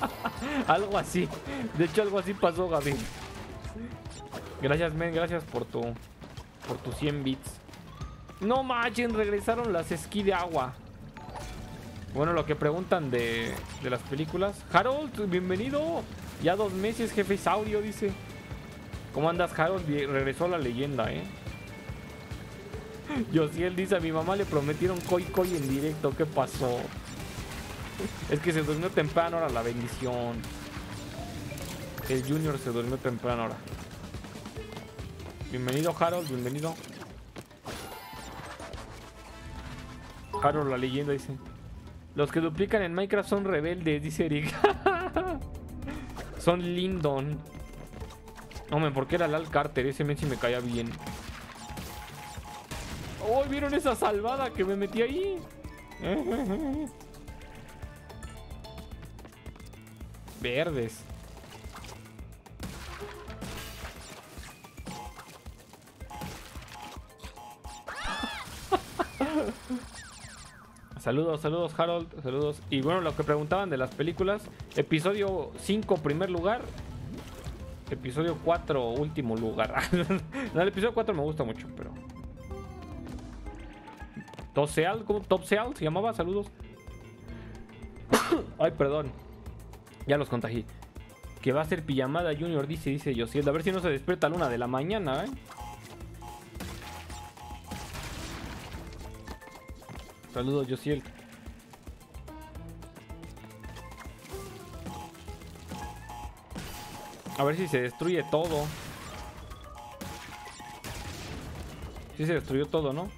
algo así. De hecho, algo así pasó, Gabriel. Gracias, men, gracias por tu por tus 100 bits. No manchen, regresaron las esquí de agua. Bueno, lo que preguntan de, de las películas. Harold, bienvenido. Ya dos meses, jefe Saurio, dice. ¿Cómo andas, Harold? Regresó la leyenda, ¿eh? Yo sí, él dice, a mi mamá le prometieron koi koi en directo. ¿Qué pasó? Es que se durmió temprano ahora la bendición. El Junior se durmió temprano ahora. Bienvenido Harold, bienvenido. Harold la leyenda dice. Los que duplican en Minecraft son rebeldes, dice Eric. son Lindon. Hombre, ¿por qué era Lal Carter? Ese men sí me caía bien. ¡Oh! ¿Vieron esa salvada que me metí ahí? Verdes. Saludos, saludos Harold, saludos. Y bueno, lo que preguntaban de las películas, episodio 5 primer lugar, episodio 4 último lugar. no, el episodio 4 me gusta mucho, pero... Toseal, ¿cómo? Top Seal se llamaba, saludos. Ay, perdón. Ya los contagié. Que va a ser pijamada Junior, dice, dice yo. A ver si no se despierta a la una de la mañana, ¿eh? Saludos, Josiel. A ver si se destruye todo. Si se destruyó todo, ¿no?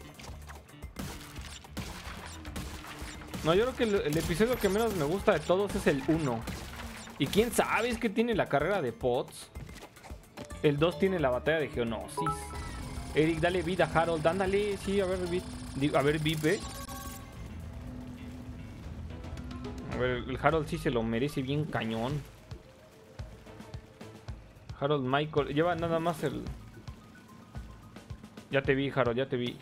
No, yo creo que el, el, episodio que menos me gusta de todos es el 1. Y quién sabe, es que tiene la carrera de pots. El 2 tiene la batalla de Geonosis. Eric, dale vida, Harold, ándale. Sí, a ver, a ver, Vipe. Ver, el Harold sí se lo merece bien cañón. Harold Michael. Lleva nada más el. Ya te vi, Harold, ya te vi.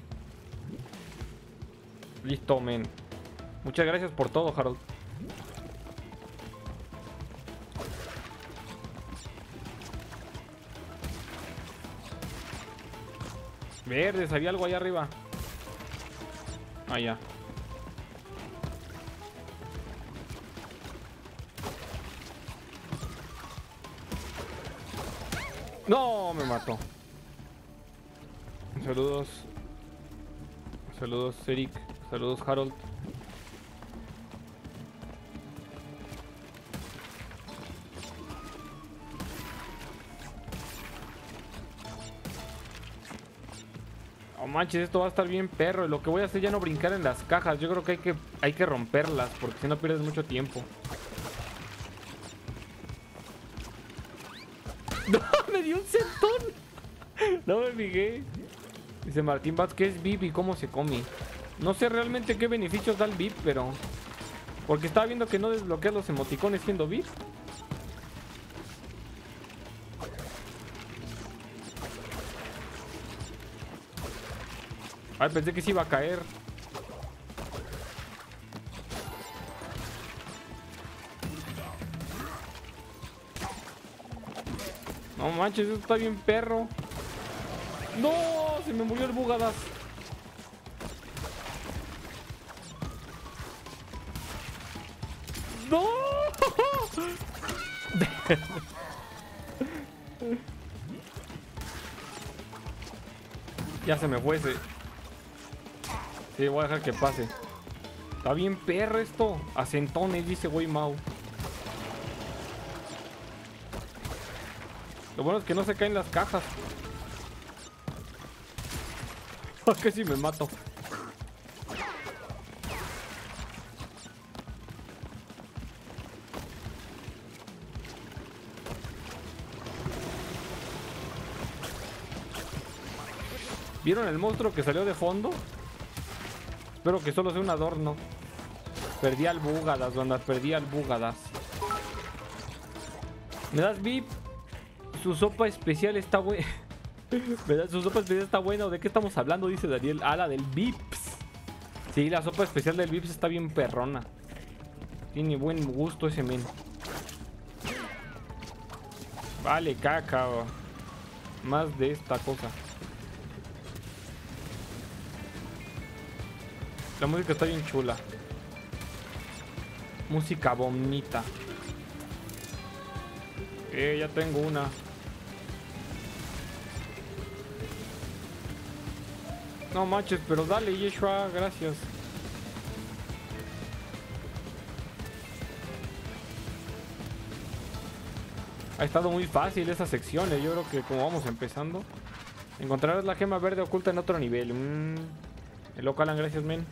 Listo, men. Muchas gracias por todo, Harold. Verdes, había algo allá arriba. Allá. No, me mató. Saludos. Saludos, Eric. Saludos, Harold. Oh manches, esto va a estar bien perro. Lo que voy a hacer ya no brincar en las cajas. Yo creo que hay que, hay que romperlas porque si no pierdes mucho tiempo. Me dio un centón. No me fijé. Dice Martín Vaz, ¿qué es VIP y cómo se come? No sé realmente qué beneficios da el VIP, pero... Porque estaba viendo que no desbloqueas los emoticones siendo VIP. Ay, pensé que se iba a caer. No manches, esto está bien perro. ¡No! Se me murió el bugadas. ¡No! ya se me fue ese. Sí, voy a dejar que pase. Está bien perro esto. Acentones, dice güey Mau. Lo bueno es que no se caen las cajas. que si me mato. ¿Vieron el monstruo que salió de fondo? Espero que solo sea un adorno. Perdí al Bugadas, donde perdí al Bugadas. ¿Me das VIP? Su sopa especial está buena. Su sopa especial está buena. ¿De qué estamos hablando? Dice Daniel. Ah, la del Vips. Sí, la sopa especial del Vips está bien perrona. Tiene buen gusto ese men. Vale, caca. Más de esta cosa. La música está bien chula. Música bonita. Eh, ya tengo una. No manches, pero dale, Yeshua, gracias. Ha estado muy fácil esas secciones. Yo creo que como vamos empezando. Encontrarás la gema verde oculta en otro nivel. Mm. El localan, gracias, men.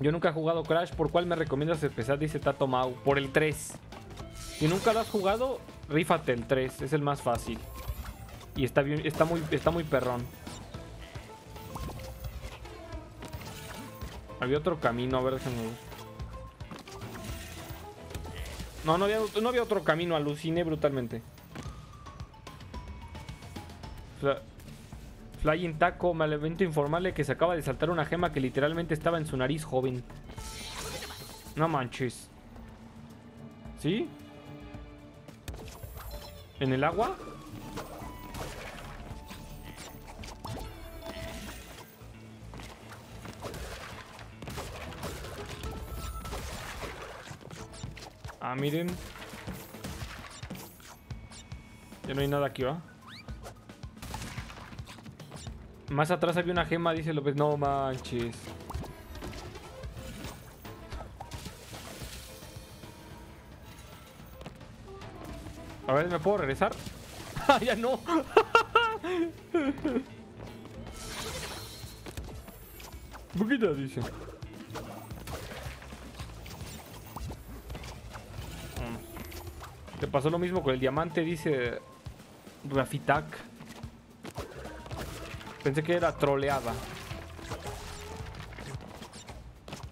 Yo nunca he jugado Crash. ¿Por cuál me recomiendas empezar? Dice Tato Mau. Por el 3. Si nunca lo has jugado, rífate el 3. Es el más fácil. Y está bien, está muy, está muy perrón. Había otro camino, a ver, déjenme ver. No, no había, no había otro camino, aluciné brutalmente. Flying Taco, evento informarle que se acaba de saltar una gema que literalmente estaba en su nariz joven. No manches. ¿Sí? ¿En el agua? Ah, miren. Ya no hay nada aquí, ¿va? Más atrás había una gema, dice López. No manches. A ver, ¿me puedo regresar? ¡Ah, ya no! Poquita, dice. Pasó lo mismo con el diamante, dice Rafitak. Pensé que era troleada.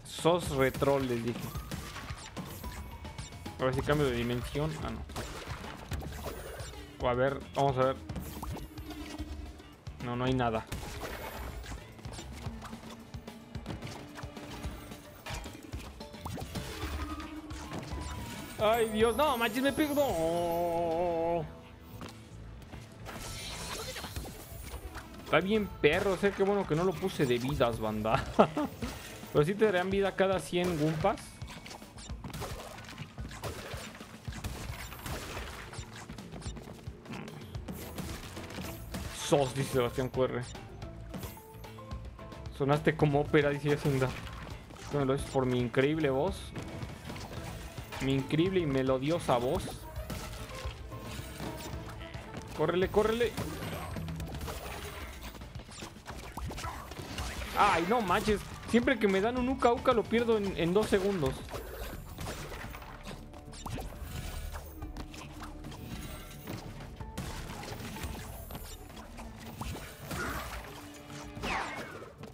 Sos retrol, les dije. A ver si cambio de dimensión. Ah, no. O a ver, vamos a ver. No, no hay nada. Ay, Dios, no, manches, me pegó. No. Está bien perro, sé que bueno que no lo puse de vidas, banda. Pero sí te darían vida cada 100 gumpas. Sos, dice Sebastián QR. Sonaste como ópera, dice Hacienda. Bueno, lo es por mi increíble voz. Mi increíble y melodiosa voz. Córrele, córrele. Ay, no manches. Siempre que me dan un uka uka lo pierdo en, en dos segundos.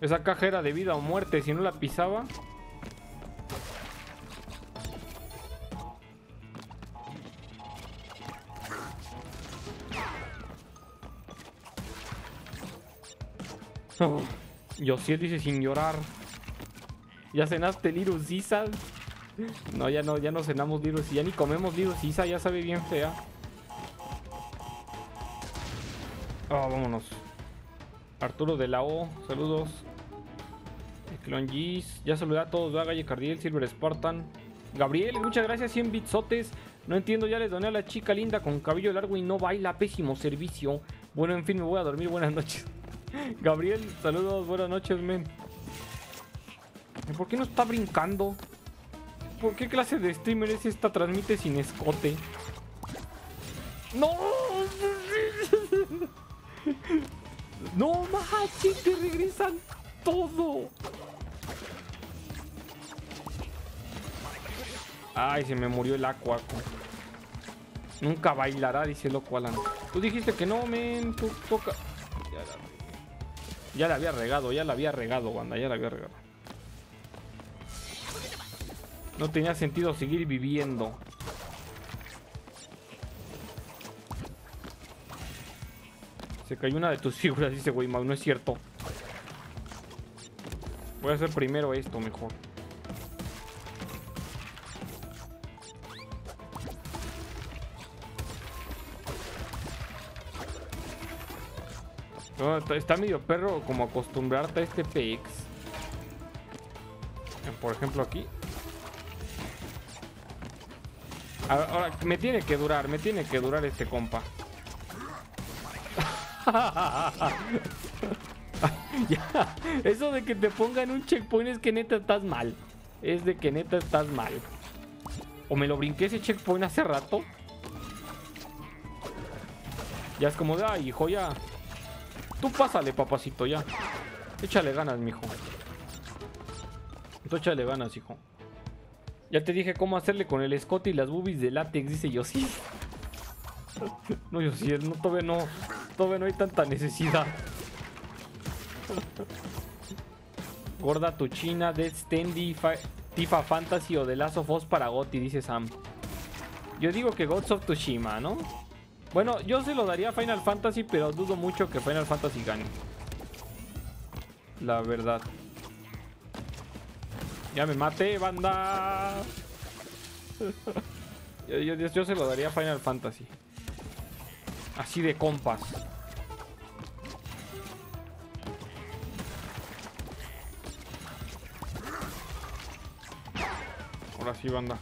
Esa caja era de vida o muerte. Si no la pisaba. Yo sí dice sin llorar. ¿Ya cenaste Lirus Isa? No, ya no, ya no cenamos Lirus y ya ni comemos Lirus Isa, ya sabe bien fea. Ah, vámonos. Arturo de la O, saludos. Clon Gis, ya saludé a todos. Galle Cardiel, Silver Spartan. Gabriel, muchas gracias, 100 bitsotes. No entiendo, ya les doné a la chica linda con cabello largo y no baila, pésimo servicio. Bueno, en fin, me voy a dormir, buenas noches. Gabriel, saludos, buenas noches, men. ¿Por qué no está brincando? ¿Por qué clase de streamer es esta? Transmite sin escote. ¡No! ¡No manches! ¡Te regresan todo! Ay, se me murió el acuaco. Nunca bailará, dice loco Alan. Tú dijiste que no, men. Tú toca. Ya la, había regado, ya la había regado, banda. Ya la había regado. No tenía sentido seguir viviendo. Se cayó una de tus figuras, dice güey, no es cierto. Voy a hacer primero esto mejor. Está, medio perro como acostumbrarte a este PX. Por ejemplo aquí. Ahora, me tiene que durar, me tiene que durar este compa. eso de que te pongan un checkpoint es que neta estás mal. Es de que neta estás mal. O me lo brinqué ese checkpoint hace rato. Ya es como de, ay, hijo, ya. Tú pásale, papacito, ya. Échale ganas, mijo. Tú échale ganas, hijo. Ya te dije cómo hacerle con el escote y las boobies de látex, dice yo. No, yo sí, no, todavía no. Todavía no hay tanta necesidad. Gorda tu china, Dead Standy, Tifa Fantasy o The Last of Us para Gotti, dice Sam. Yo digo que Gods of Tsushima, ¿no? Bueno, yo se lo daría a Final Fantasy, pero dudo mucho que Final Fantasy gane. La verdad. Ya me maté, banda. yo, yo se lo daría a Final Fantasy. Así de compas. Ahora sí, banda.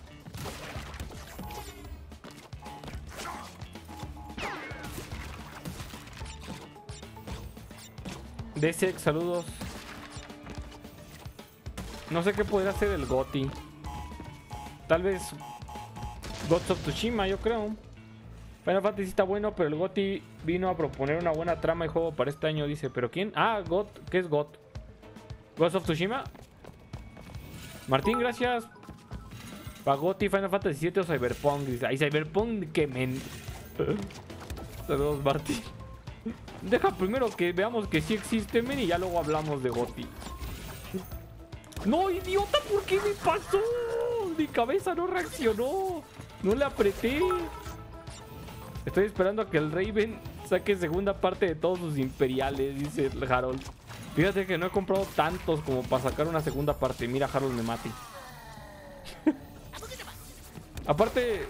Desex, saludos. No sé qué podría hacer el Goti. Tal vez Gods of Tsushima, yo creo. Final Fantasy está bueno, pero el GOTI vino a proponer una buena trama y juego para este año, dice. ¿Pero quién? Ah, GOT. ¿Qué es GOT? ¿Ghost of Tsushima? Martín, gracias. Para GOTI, Final Fantasy 7 o Cyberpunk. Dice, ay, Cyberpunk que men... Saludos, Martín. Deja primero que veamos que sí existe, men, y ya luego hablamos de GOTI. No, idiota, ¿por qué me pasó? Mi cabeza no reaccionó. No le apreté. Estoy esperando a que el Raven saque segunda parte de todos sus imperiales, dice Harold. Fíjate que no he comprado tantos como para sacar una segunda parte. Mira, Harold me mate. aparte,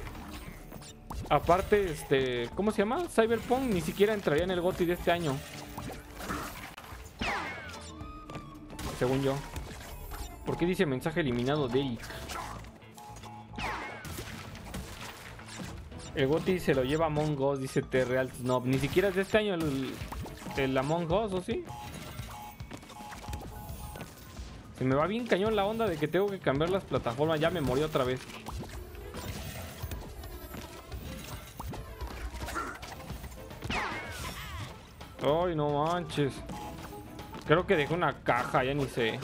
aparte, este, ¿cómo se llama? Cyberpunk ni siquiera entraría en el GOTY de este año. Según yo. ¿Por qué dice mensaje eliminado de Eric? El Goti se lo lleva Among Us, dice T-Real Snob. Ni siquiera es de este año el, el Among Us, ¿o sí? Se me va bien cañón la onda de que tengo que cambiar las plataformas. Ya me morí otra vez. Ay, no manches. Creo que dejé una caja, ya ni sé.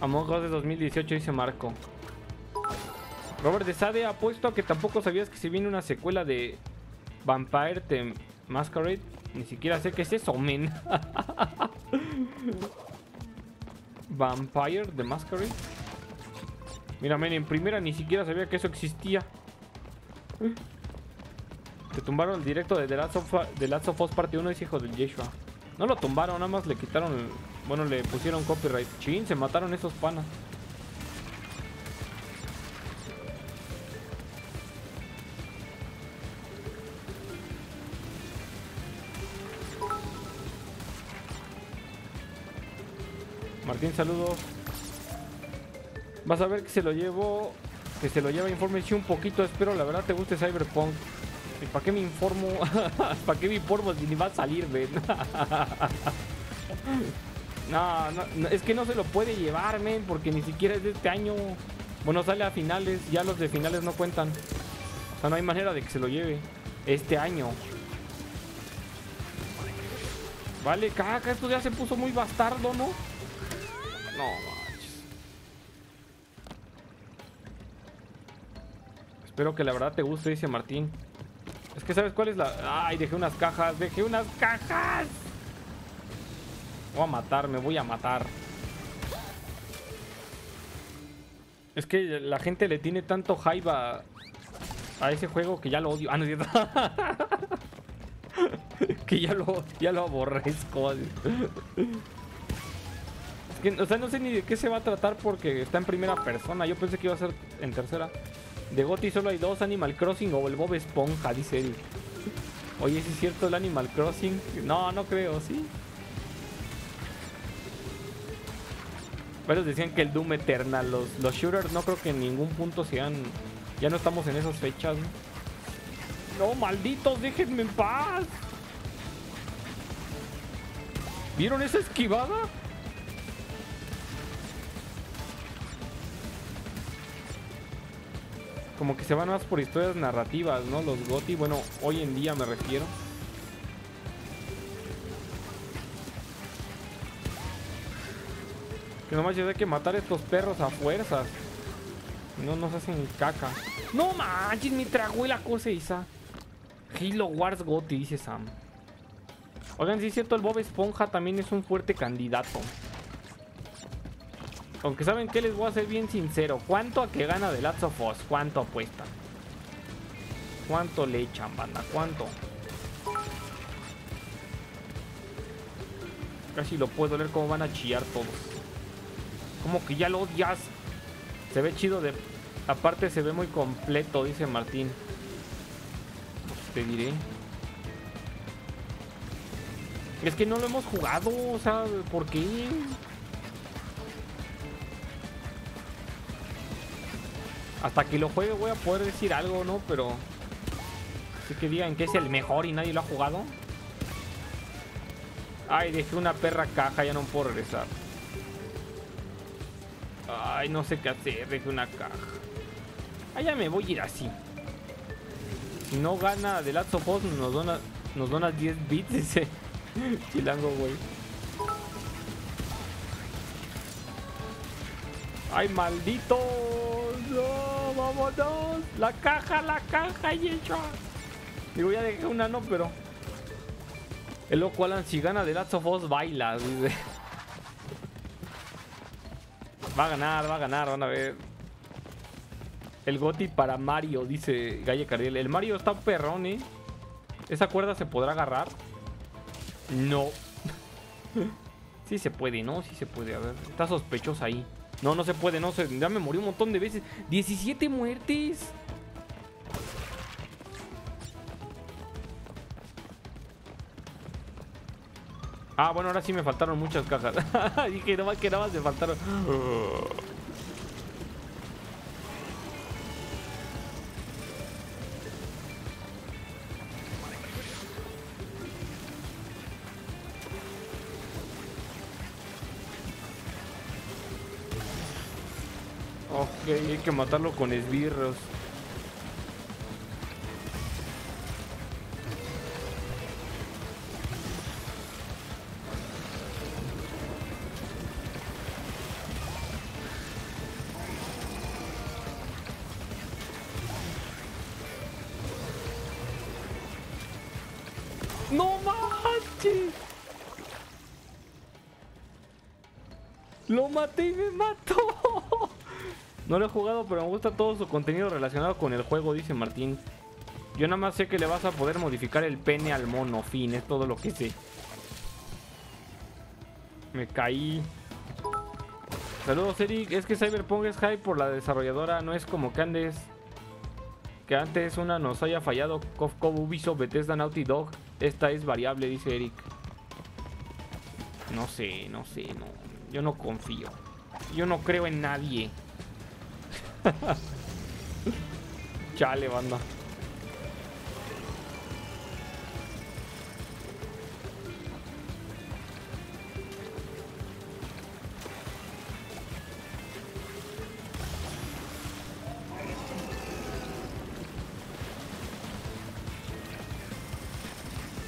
Among Us de 2018, dice Marco. Robert de Sade ha puesto que tampoco sabías que se viene una secuela de Vampire the Masquerade. Ni siquiera sé qué es eso, men. Vampire the Masquerade. Mira, men, en primera ni siquiera sabía que eso existía. Te tumbaron el directo de The Last of, The Last of Us Parte 1, es hijo del Yeshua. No lo tumbaron, nada más le quitaron, bueno, le pusieron copyright. Chin, se mataron esos panas. Martín, saludos. Vas a ver que se lo llevo. Que se lo lleva información un poquito. Espero la verdad te guste Cyberpunk. ¿Y para qué me informo? ¿Para qué me informo si ni va a salir, ven? no, no, es que no se lo puede llevar, men, porque ni siquiera es de este año. Bueno, sale a finales, ya los de finales no cuentan. O sea, no hay manera de que se lo lleve este año. Vale, caca, esto ya se puso muy bastardo, ¿no? No manches. Espero que la verdad te guste, dice Martín. Es que sabes cuál es la... Ay, dejé unas cajas, dejé unas cajas. Voy a matar, me voy a matar. Es que la gente le tiene tanto hype a, ese juego que ya lo odio. Ah, no es cierto. que ya lo, ya lo aborrezco o sea, no sé ni de qué se va a tratar porque está en primera persona. Yo pensé que iba a ser en tercera. De Goti solo hay dos, Animal Crossing o el Bob Esponja, dice él. Oye, ¿es cierto el Animal Crossing? No, no creo, ¿sí? Varios decían que el Doom Eternal, los, los shooters no creo que en ningún punto sean... Ya no estamos en esas fechas. No, malditos, déjenme en paz. ¿Vieron esa esquivada? Como que se van más por historias narrativas, ¿no? Los GOTI, bueno, hoy en día me refiero. Que nomás ya hay que matar a estos perros a fuerzas. No nos hacen caca. No manches, me tragó la cosa esa. Halo Wars Gotti, dice Sam. Oigan, si es cierto, el Bob Esponja también es un fuerte candidato. Aunque saben que les voy a ser bien sincero. ¿Cuánto a que gana de Last of Us? ¿Cuánto apuestan? ¿Cuánto le echan, banda? ¿Cuánto? Casi lo puedo leer cómo van a chillar todos. Como que ya lo odias. Se ve chido de... Aparte se ve muy completo, dice Martín. Pues te diré. Es que no lo hemos jugado, o sea, ¿por qué? Hasta que lo juegue voy a poder decir algo, ¿no? Pero... Así que digan que es el mejor y nadie lo ha jugado. Ay, dejé una perra caja, ya no puedo regresar. Ay, no sé qué hacer, dejé una caja. Ah, ya me voy a ir así. Si no gana The Last of Us, nos dona, nos dona 10 bits ese chilango, güey. ¡Ay, maldito! ¡No! ¡Vámonos! ¡La caja, la caja, y hecho! Digo, ya dejé una, no, pero... El loco Alan, si gana The Last of Us, baila, dice. Va a ganar, va a ganar, van a ver. El Goti para Mario, dice Galle Cardiel. El Mario está perrón, ¿eh? ¿Esa cuerda se podrá agarrar? No. sí se puede, ¿no? Sí se puede. A ver, está sospechosa ahí. No, no se puede, no se. Ya me morí un montón de veces. 17 muertes. Ah, bueno, ahora sí me faltaron muchas cajas. Dije, no más que nada más me faltaron. Hay que matarlo con esbirros. ¡No manches! Lo maté y me mató. No lo he jugado, pero me gusta todo su contenido relacionado con el juego, dice Martín. Yo nada más sé que le vas a poder modificar el pene al mono, fin, es todo lo que sé. Me caí. Saludos, Eric. Es que Cyberpunk es hype por la desarrolladora, no es como que andes. Que antes una nos haya fallado. Kofko, Ubisoft, Bethesda, Naughty Dog. Esta es variable, dice Eric. No sé, no sé, no. Yo no confío. Yo no creo en nadie. Chale, banda.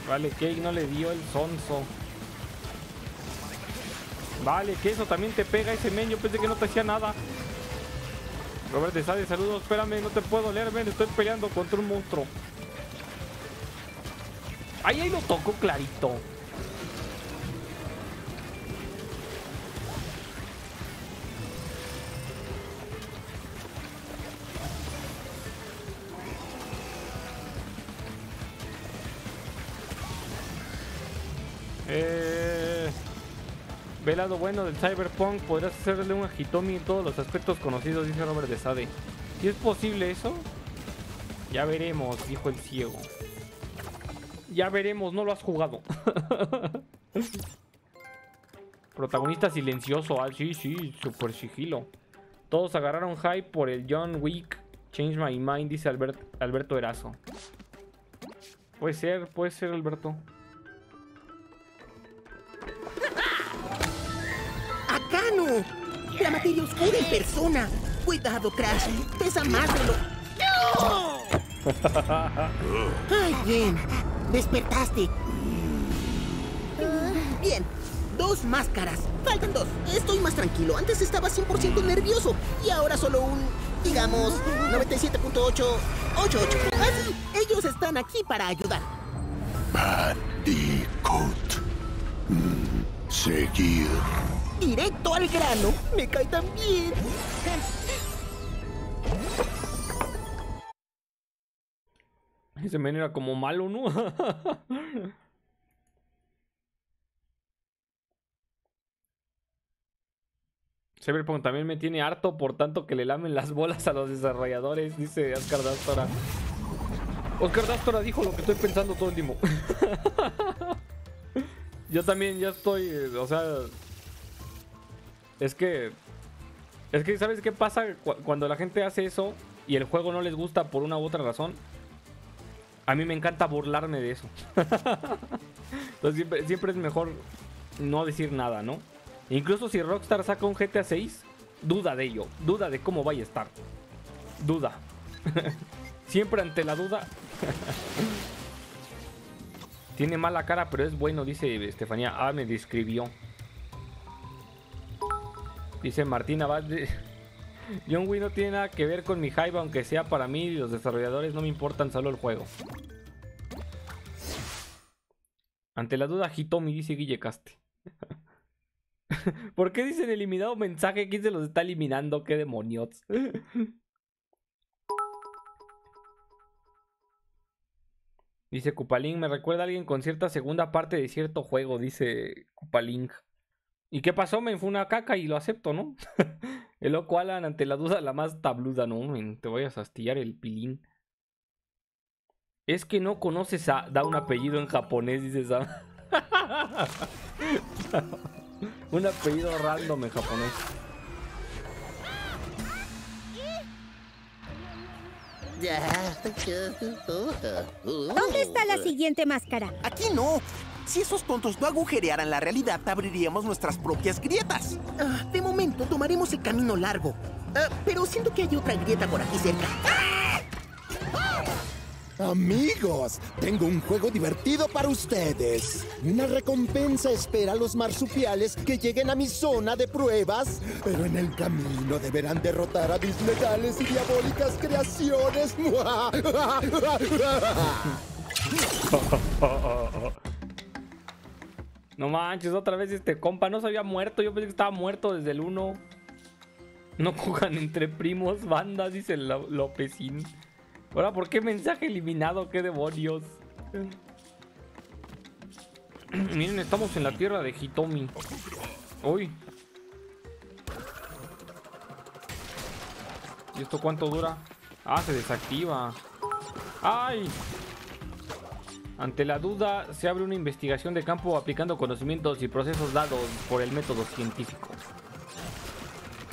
Vale, Cake no le dio el sonso. Vale, que eso también te pega ese men. Yo pensé que no te hacía nada. Robert de Sade, saludos. Espérame, no te puedo leer, men. Estoy peleando contra un monstruo. Ahí, ahí lo tocó clarito. Lado bueno del Cyberpunk. Podrás hacerle un Hitomi en todos los aspectos conocidos, dice Robert de Sade. Si es posible eso, ya veremos, dijo el ciego. Ya veremos, no lo has jugado. Protagonista silencioso. Ah, sí, sí, super sigilo. Todos agarraron hype por el John Wick. Change my mind, dice Albert, Alberto Erazo. Puede ser, puede ser, Alberto. La materia oscura en persona. Cuidado, Crash. Pesa más de lo... Ay, bien. Despertaste. Bien. Dos máscaras. Faltan dos. Estoy más tranquilo. Antes estaba 100% nervioso. Y ahora solo un, digamos, 97.888. Así, ellos están aquí para ayudar. Bandicoot. Mm, seguir. Directo al grano. Me cae tan bien. Ese men era como malo, ¿no? Cyberpunk también me tiene harto por tanto que le lamen las bolas a los desarrolladores, dice Oscar Dastora. Oscar Dastora dijo lo que estoy pensando todo el tiempo. Yo también ya estoy, eh, o sea, es que es que sabes qué pasa Cu- cuando la gente hace eso y el juego no les gusta por una u otra razón. A mí me encanta burlarme de eso. Entonces siempre, siempre es mejor no decir nada, ¿no? Incluso si Rockstar saca un GTA 6, duda de ello, duda de cómo vaya a estar. Duda. siempre ante la duda. Tiene mala cara, pero es bueno, dice Estefanía. Ah, me describió. Dice Martina Abad. John Wick no tiene nada que ver con mi hype, aunque sea para mí y los desarrolladores no me importan solo el juego. Ante la duda, Hitomi dice Guille Caste. ¿Por qué dicen eliminado mensaje? ¿Quién se los está eliminando? ¿Qué demonios? Dice Kupalink, me recuerda a alguien con cierta segunda parte de cierto juego, dice Kupalink. ¿Y qué pasó? Me fue una caca y lo acepto, ¿no? el loco Alan, ante la duda, la más tabluda, ¿no? Men, Te vayas a astillar el pilín. Es que no conoces a... Da un apellido en japonés, dice Sam. un apellido random en japonés. ¿Dónde está la siguiente máscara? Aquí no. Si esos tontos no agujerearan la realidad, abriríamos nuestras propias grietas. Ah, de momento tomaremos el camino largo. Ah, pero siento que hay otra grieta por aquí cerca. Amigos, tengo un juego divertido para ustedes. Una recompensa espera a los marsupiales que lleguen a mi zona de pruebas, pero en el camino deberán derrotar a mis legales y diabólicas creaciones. No manches, otra vez este compa no se había muerto. Yo pensé que estaba muerto desde el 1. No cojan entre primos, bandas, dice Lópezín. Ahora, ¿por qué mensaje eliminado? ¿Qué demonios? Miren, estamos en la tierra de Hitomi. Uy. ¿Y esto cuánto dura? Ah, se desactiva. ¡Ay! Ante la duda, se abre una investigación de campo aplicando conocimientos y procesos dados por el método científico.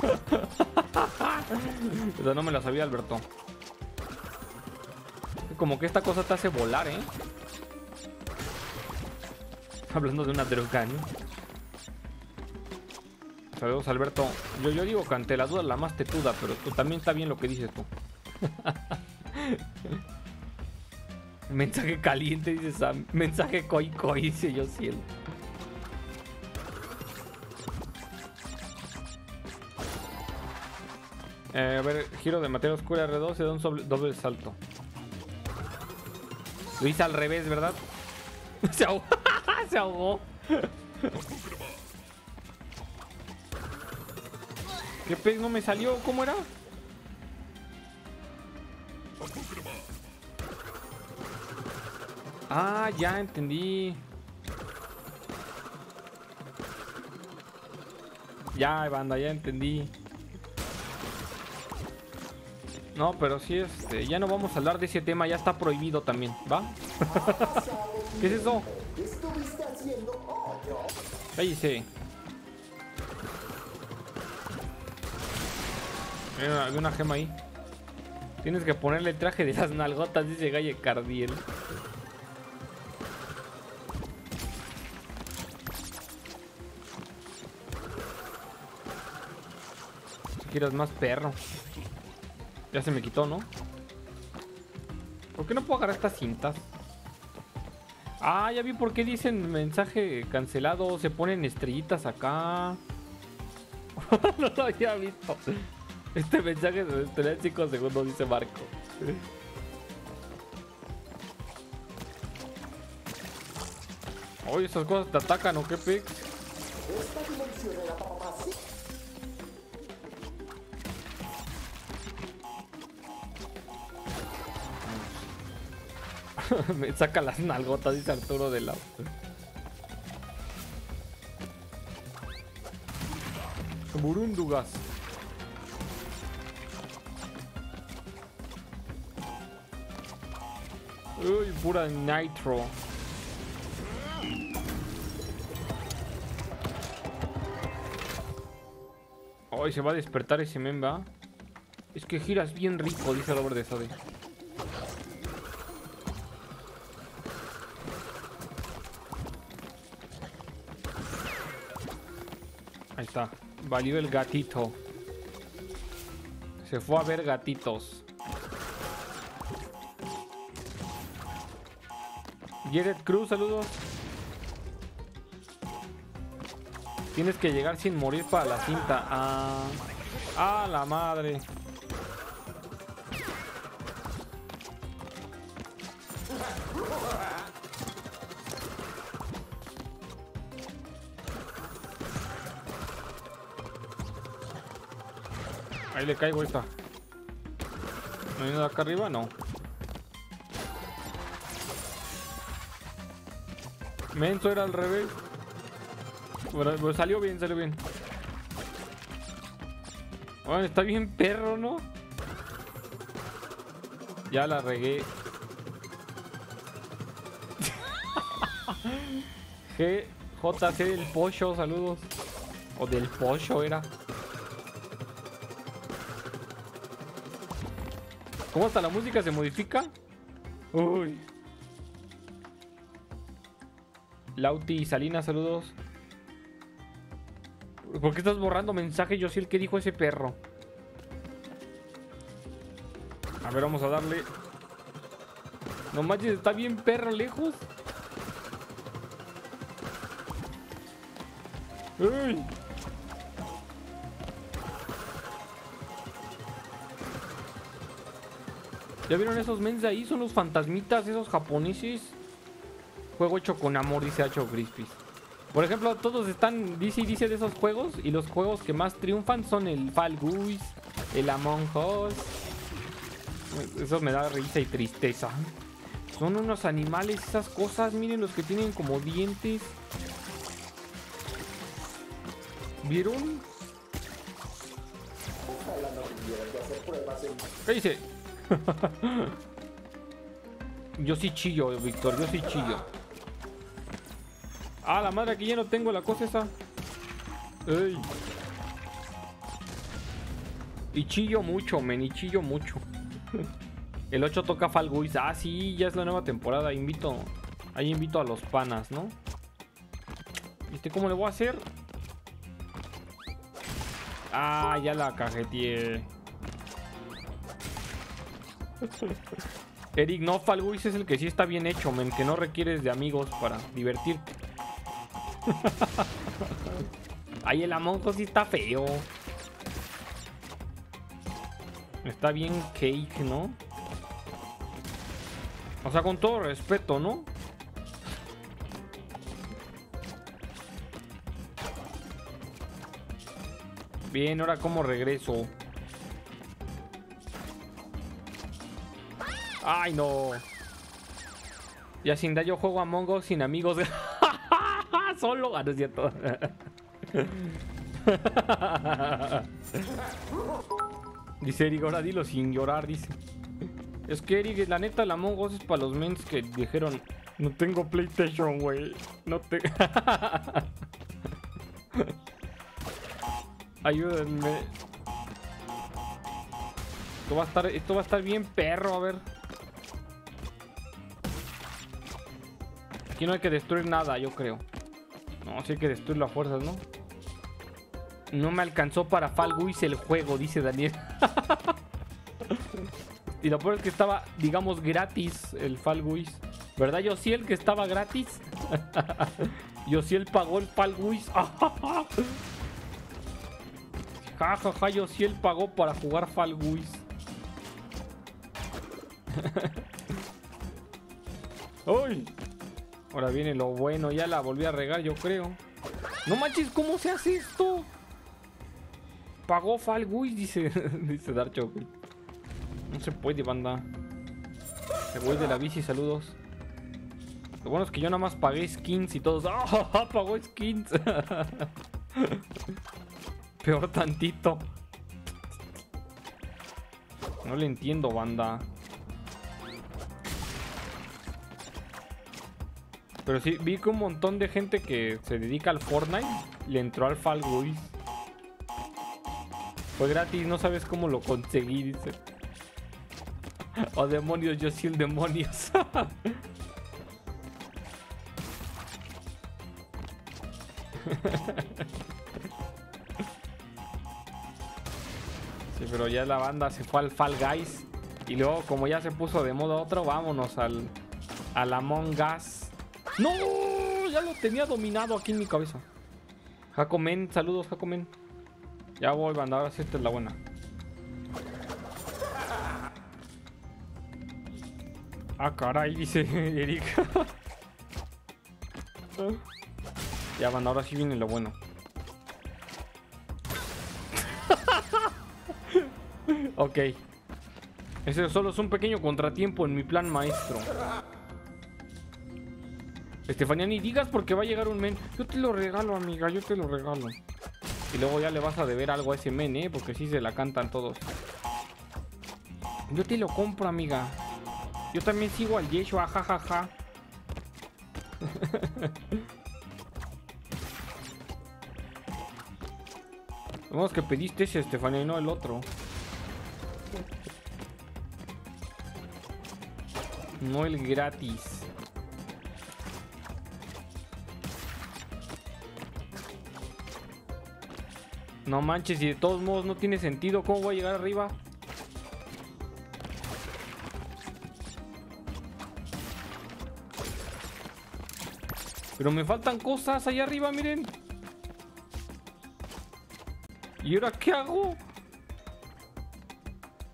No me la sabía, Alberto. Como que esta cosa te hace volar, ¿eh? Hablando de una droga, ¿no? Saludos, Alberto. Yo, yo digo que ante la duda la más tetuda, pero también está bien lo que dices tú. Mensaje caliente, dice Sam. Mensaje coi coi, dice yo cielo. Eh, a ver, giro de materia oscura R2 se da un sobre- doble salto. Lo hice al revés, ¿verdad? Se ahogó. Se ahogó. ¿Qué pez no me salió? ¿Cómo era? Ah, ya entendí. Ya, banda, ya entendí. No, pero sí, este, ya no vamos a hablar de ese tema, ya está prohibido también, ¿va? ¿Qué es eso? Cállese. Hay una, una gema ahí. Tienes que ponerle el traje de las nalgotas, dice Galle Cardiel. Giras más perro. Ya se me quitó, ¿no? ¿Por qué no puedo agarrar estas cintas? Ah, ya vi por qué dicen mensaje cancelado. Se ponen estrellitas acá. no lo había visto. Este mensaje de tener 5 segundos, dice Marco. Oye, esas cosas te atacan, ¿o qué pix? Me saca las nalgotas, dice Arturo de lado. Burundugas. Uy, pura nitro. Ay, se va a despertar ese memba. Es que giras bien rico, dice Robert de Sade. Valió el gatito. Se fue a ver gatitos. Jared Cruz, saludos. Tienes que llegar sin morir para la cinta. Ah, ah la madre. Ahí le caigo esta. ¿No hay nada acá arriba? No. Menso era al revés. Bueno, salió bien, salió bien. Bueno, está bien perro, ¿no? Ya la regué. G, JC del pollo, saludos. O del pollo era. ¿Cómo hasta la música se modifica? Uy. Lauti y Salina, saludos. ¿Por qué estás borrando mensajes? Yo soy el que dijo ese perro. A ver, vamos a darle. No manches, está bien perro lejos. ¡Uy! ¿Ya vieron esos mens de ahí? Son los fantasmitas, esos japoneses. Juego hecho con amor, dice Hacho Crispis. Por ejemplo, todos están, dice y dice de esos juegos. Y los juegos que más triunfan son el Fall Guys, el Among Us. Eso me da risa y tristeza. Son unos animales esas cosas. Miren los que tienen como dientes. ¿Vieron? ¿Qué dice? yo sí chillo, Víctor, yo sí chillo. Ah, la madre, aquí ya no tengo la cosa esa. Y chillo mucho, men, y chillo mucho. El 8 toca Fall. Ah, sí, ya es la nueva temporada. Invito. Ahí invito a los panas, ¿no? ¿Viste cómo le voy a hacer? Ah, ya la cajeteé. Eric, no, Fall Guys es el que sí está bien hecho, men. Que no requieres de amigos para divertirte. Ay, el Among Us sí está feo. Está bien cake, ¿no? O sea, con todo respeto, ¿no? Bien, ahora cómo regreso. Ay, no. Sin da yo juego a Among Us sin amigos. Solo. Ah, no es cierto. dice Eric, ahora dilo sin llorar, dice. Es que Eric, la neta, la Among Us es para los mens que dijeron, no tengo PlayStation, güey. No te... Ayúdenme. Esto va a estar, esto va a estar bien perro, a ver. Aquí no hay que destruir nada, yo creo. No, sí hay que destruirlo a fuerzas, ¿no? No me alcanzó para Fall Guys el juego, dice Daniel. y lo peor es que estaba, digamos, gratis el Fall Guys. ¿Verdad, el que estaba gratis? Yosiel pagó el Fall Guys. Ja, ja, ja, Yosiel pagó para jugar Fall Guys. ¡Uy! Ahora viene lo bueno. Ya la volví a regar, yo creo. No manches, ¿cómo se hace esto? Pagó Fall Guys, dice, dice Darcho. No se puede, banda. Se voy de la bici, saludos. Lo bueno es que yo nada más pagué skins y todos. ¡Ah! pagó skins! Peor tantito. No le entiendo, banda. Pero sí, vi que un montón de gente que se dedica al Fortnite le entró al Fall Guys. Fue gratis, no sabes cómo lo conseguí, dice. Oh, demonios, yo sí el demonios. Sí, pero ya la banda se fue al Fall Guys. Y luego, como ya se puso de moda otro, vámonos al, al Among Us. ¡No! Ya lo tenía dominado aquí en mi cabeza. Jacomen, saludos, Jacomen. Ya voy, banda, ahora sí esta es la buena. Ah, caray, dice Eric. ya, banda, ahora sí viene lo bueno. ok. Ese solo es un pequeño contratiempo en mi plan maestro. Estefanía, ni digas porque va a llegar un men. Yo te lo regalo, amiga, yo te lo regalo. Y luego ya le vas a deber algo a ese men, ¿eh? Porque sí se la cantan todos. Yo te lo compro, amiga. Yo también sigo al Yeshua, jajaja. Vamos que pediste ese, Estefanía, y no el otro. No el gratis. No manches, y de todos modos no tiene sentido. ¿Cómo voy a llegar arriba? Pero me faltan cosas allá arriba, miren. ¿Y ahora qué hago?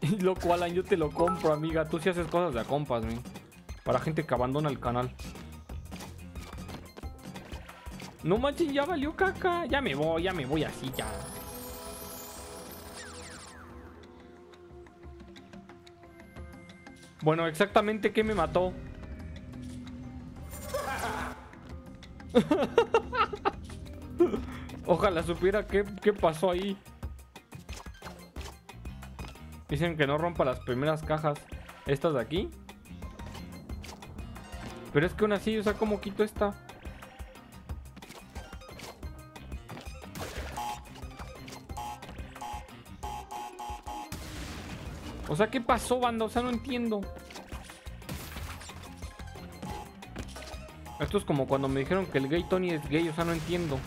lo cual yo te lo compro, amiga. Tú sí haces cosas de compas. Para gente que abandona el canal. No manches, ya valió caca. Ya me voy, ya me voy así, ya. Bueno, exactamente qué me mató. Ojalá supiera qué, qué pasó ahí. Dicen que no rompa las primeras cajas. Estas de aquí. Pero es que aún así, o sea, ¿cómo quito esta? O sea, ¿qué pasó, banda? O sea, no entiendo. Esto es como cuando me dijeron que el gay Tony es gay, o sea, no entiendo.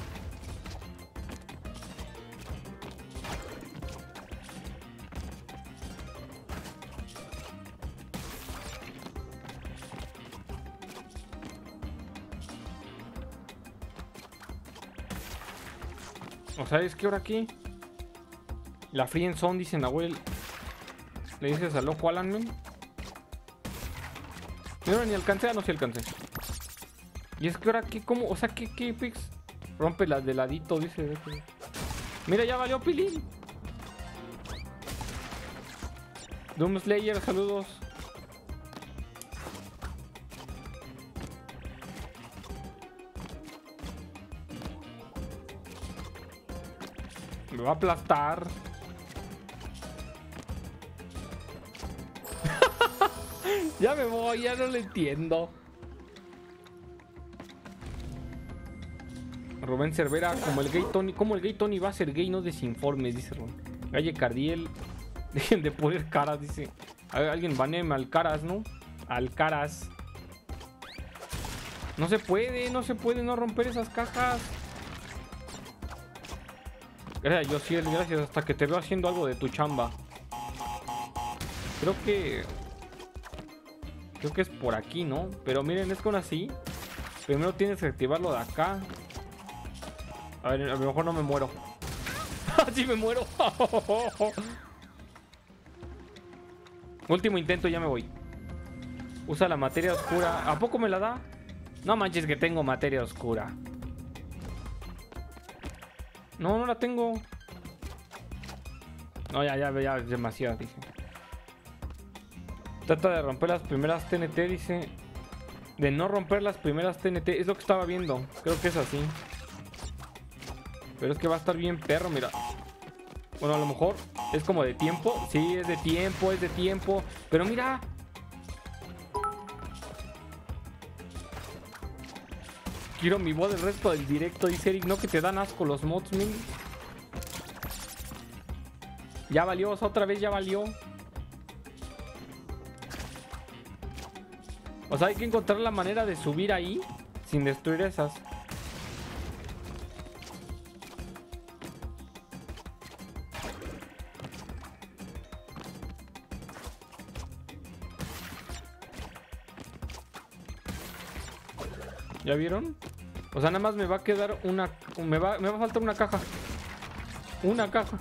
O sea, es que ahora aquí la Free Zone, dice Nahuel. Le dices al loco Alan, man. Mira, ni alcancé, ah, no, si alcancé. Y es que ahora, ¿qué? ¿Cómo? O sea, ¿qué, qué, Pix? Rompe las de ladito, dice. Mira, ya valió Pilín. Doom Slayer, saludos. Me va a aplastar. Ya me voy, ya no lo entiendo. Rubén Cervera, como el gay Tony, como el gay Tony va a ser gay, no desinformes, dice Rubén. Galle Cardiel, dejen de poner caras, dice. Alguien baneme al caras, ¿no? Al caras. No se puede, no se puede no romper esas cajas. Gracias, yo sí, gracias. Hasta que te veo haciendo algo de tu chamba. Creo que... Creo que es por aquí, ¿no? Pero miren, es con así. Primero tienes que activarlo de acá. A ver, a lo mejor no me muero. ¡Sí me muero! Último intento, ya me voy. Usa la materia oscura. ¿A poco me la da? No manches que tengo materia oscura. No, no la tengo. No, ya, ya, ya, demasiado, dice. Trata de romper las primeras TNT, dice. De no romper las primeras TNT. Es lo que estaba viendo. Creo que es así. Pero es que va a estar bien perro, mira. Bueno, a lo mejor es como de tiempo. Sí, es de tiempo, es de tiempo. Pero mira. Quiero mi voz del resto del directo, dice Eric. No que te dan asco los mods, min. Ya valió, otra vez ya valió. O sea, hay que encontrar la manera de subir ahí sin destruir esas. ¿Ya vieron? O sea, nada más me va a quedar una... Me va, me va a faltar una caja. Una caja.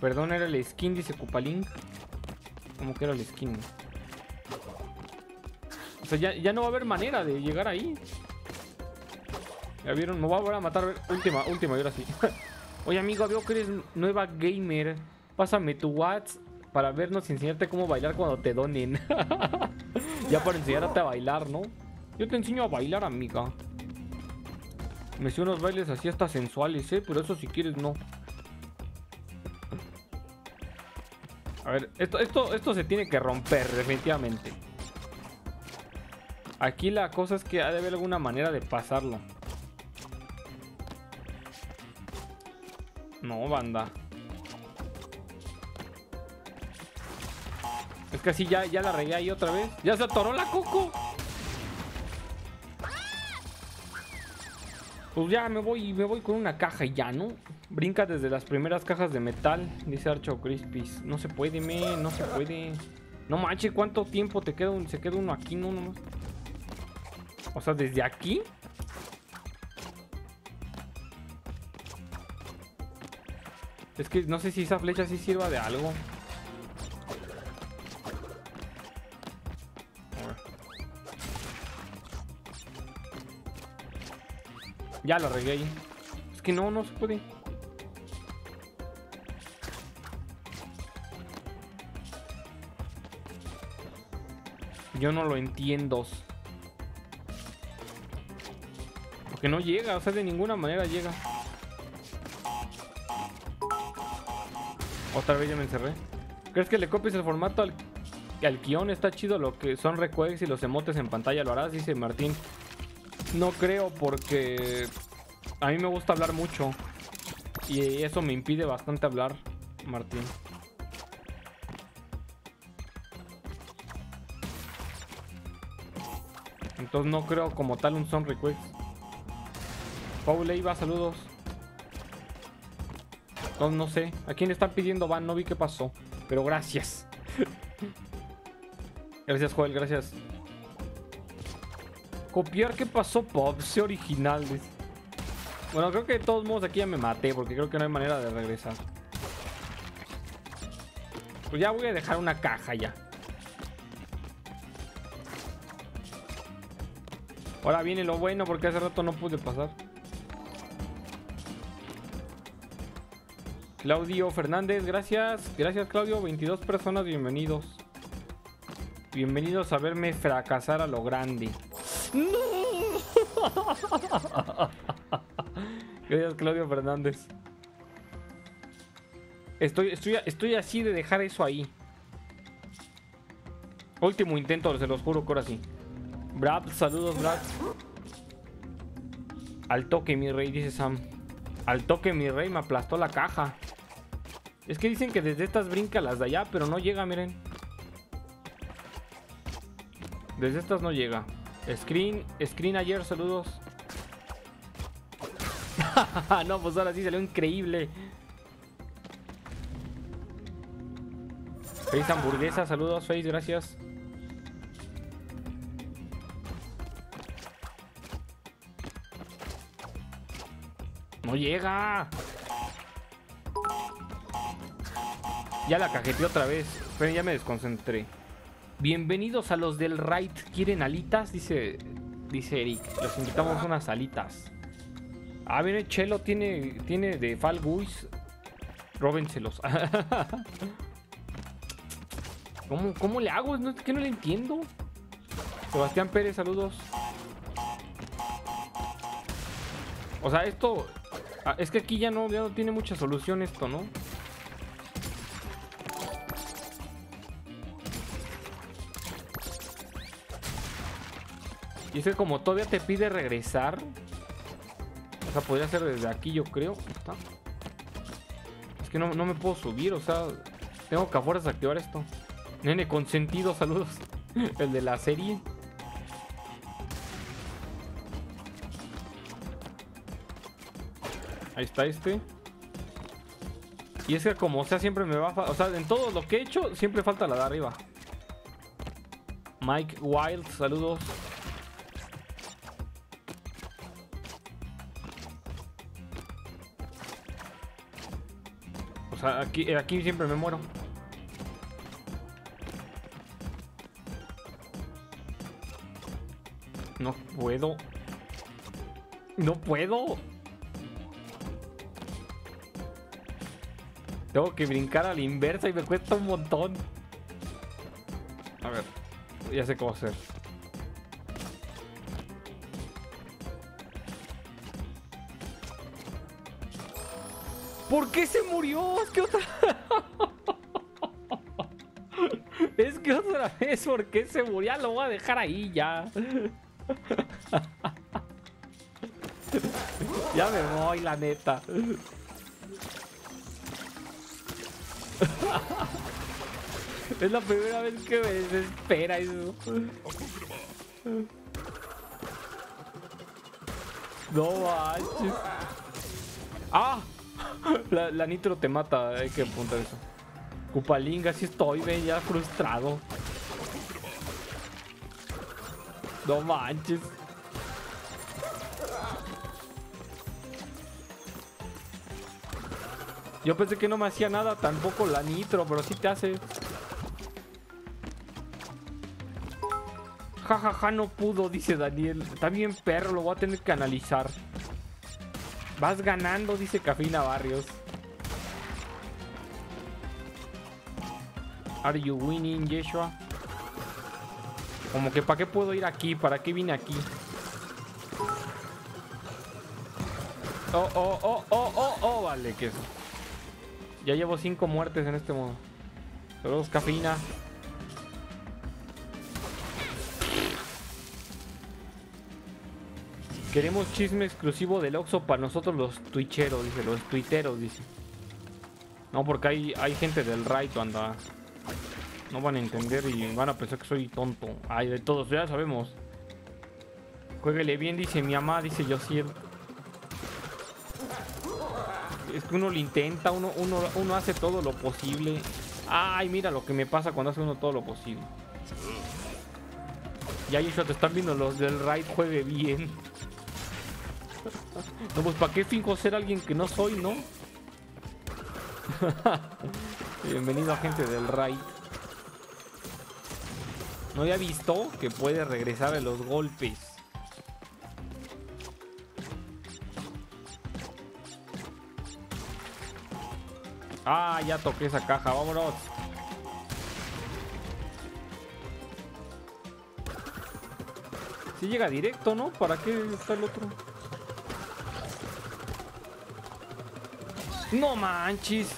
Perdón, era el skin, dice Cupalink. ¿Cómo que era el skin? Sea, ya, ya no va a haber manera de llegar ahí. ¿Ya vieron? Me voy a volver a matar. Última, última, y ahora sí. Oye, amigo, veo que eres nueva gamer. Pásame tu WhatsApp para vernos y enseñarte cómo bailar cuando te donen. ya para enseñarte a bailar, ¿no? Yo te enseño a bailar, amiga. Me sé unos bailes así hasta sensuales, ¿eh? Pero eso si quieres, no. A ver, esto, esto, esto se tiene que romper, definitivamente. Aquí la cosa es que ha de haber alguna manera de pasarlo. No, banda. Es que así ya, ya la regué ahí otra vez. ¡Ya se atoró la coco! Pues ya me voy, me voy con una caja y ya, ¿no? Brinca desde las primeras cajas de metal, dice Archo Crispis. No se puede, me, no se puede. No manches, ¿cuánto tiempo te queda se queda uno aquí, no, no? O sea, desde aquí. Es que no sé si esa flecha sí sirva de algo. Ya la regué ahí. Es que no, no se puede. Yo no lo entiendo. Porque no llega, o sea, de ninguna manera llega. Otra vez ya me encerré. ¿Crees que le copies el formato al, al guion? Está chido lo que son recuerdos y los emotes en pantalla. ¿Lo harás? Dice Martín. No creo porque a mí me gusta hablar mucho. Y eso me impide bastante hablar, Martín. Entonces no creo como tal un son request. Paul Leiva, saludos. Entonces no sé. ¿A quién están pidiendo van? No vi qué pasó. Pero gracias. gracias, Joel, gracias. Copiar qué pasó, Pop. Sé original. Bueno, creo que de todos modos aquí ya me maté. Porque creo que no hay manera de regresar. Pues ya voy a dejar una caja ya. Ahora viene lo bueno porque hace rato no pude pasar. Claudio Fernández, gracias. Gracias, Claudio. 22 personas, bienvenidos. Bienvenidos a verme fracasar a lo grande. Gracias, Claudio Fernández. Estoy, estoy, estoy así de dejar eso ahí. Último intento, se los juro que ahora sí. Brad, saludos, Brad. Al toque, mi rey, dice Sam. Al toque, mi rey, me aplastó la caja. Es que dicen que desde estas brinca las de allá, pero no llega, miren. Desde estas no llega. Screen, Screen ayer, saludos. no, pues ahora sí salió increíble. Face hamburguesa, saludos, Face, gracias. No llega. Ya la cajeteé otra vez. Pero ya me desconcentré. Bienvenidos a los del Right. ¿Quieren alitas? Dice, dice Eric. Los invitamos unas alitas. Ah, viene Chelo, tiene, tiene de Fall Guys. Róbenselos. ¿Cómo, ¿Cómo le hago? No, que no le entiendo. Sebastián Pérez, saludos. O sea, esto... ah, Es que aquí ya no, ya no tiene mucha solución esto, ¿no? Y es que como todavía te pide regresar. O sea, podría ser desde aquí, yo creo. Está. Es que no, no me puedo subir, o sea. Tengo que a fuerzas activar esto. Nene, consentido, saludos. El de la serie. Ahí está este. Y es que como sea, siempre me va a... O sea, en todo lo que he hecho, siempre falta la de arriba. Mike Wild, saludos. Aquí, aquí siempre me muero. No puedo. No puedo. Tengo que brincar a la inversa y me cuesta un montón. A ver, ya sé cómo hacer. ¿Por qué se murió? Es que otra... es que otra vez, ¿por qué se murió? Lo voy a dejar ahí ya. ya me voy, la neta. Es la primera vez que me desespera eso. No manches. ¡Ah! La, nitro te mata, hay que apuntar eso. Cupalinga, así estoy, ven, ya frustrado. No manches. Yo pensé que no me hacía nada tampoco la nitro, pero sí te hace. Ja, ja, ja, no pudo, dice Daniel. Está bien perro, lo voy a tener que analizar. Vas ganando, dice Cafina Barrios. Are you winning, Yeshua? Como que, ¿para qué puedo ir aquí? ¿Para qué vine aquí? Oh, oh, oh, oh, oh, oh, vale, que eso. Ya llevo cinco muertes en este modo. Saludos, Cafina. Queremos chisme exclusivo del Oxxo para nosotros los twitcheros, dice, los tuiteros, dice. No, porque hay, hay gente del right, anda. No van a entender y van a pensar que soy tonto. Ay, de todos, ya sabemos. Jueguele bien, dice mi mamá, dice Josiel. Es que uno lo intenta, uno, uno, uno hace todo lo posible. Ay, mira lo que me pasa cuando hace uno todo lo posible. Ya, Yeshua, te están viendo los del right, juegue bien. No, pues ¿para qué finjo ser alguien que no soy, no? Bienvenido a gente del right. No había visto que puede regresar a los golpes. Ah, ya toqué esa caja, vámonos. Si llega directo, ¿no? ¿Para qué está el otro? No manches.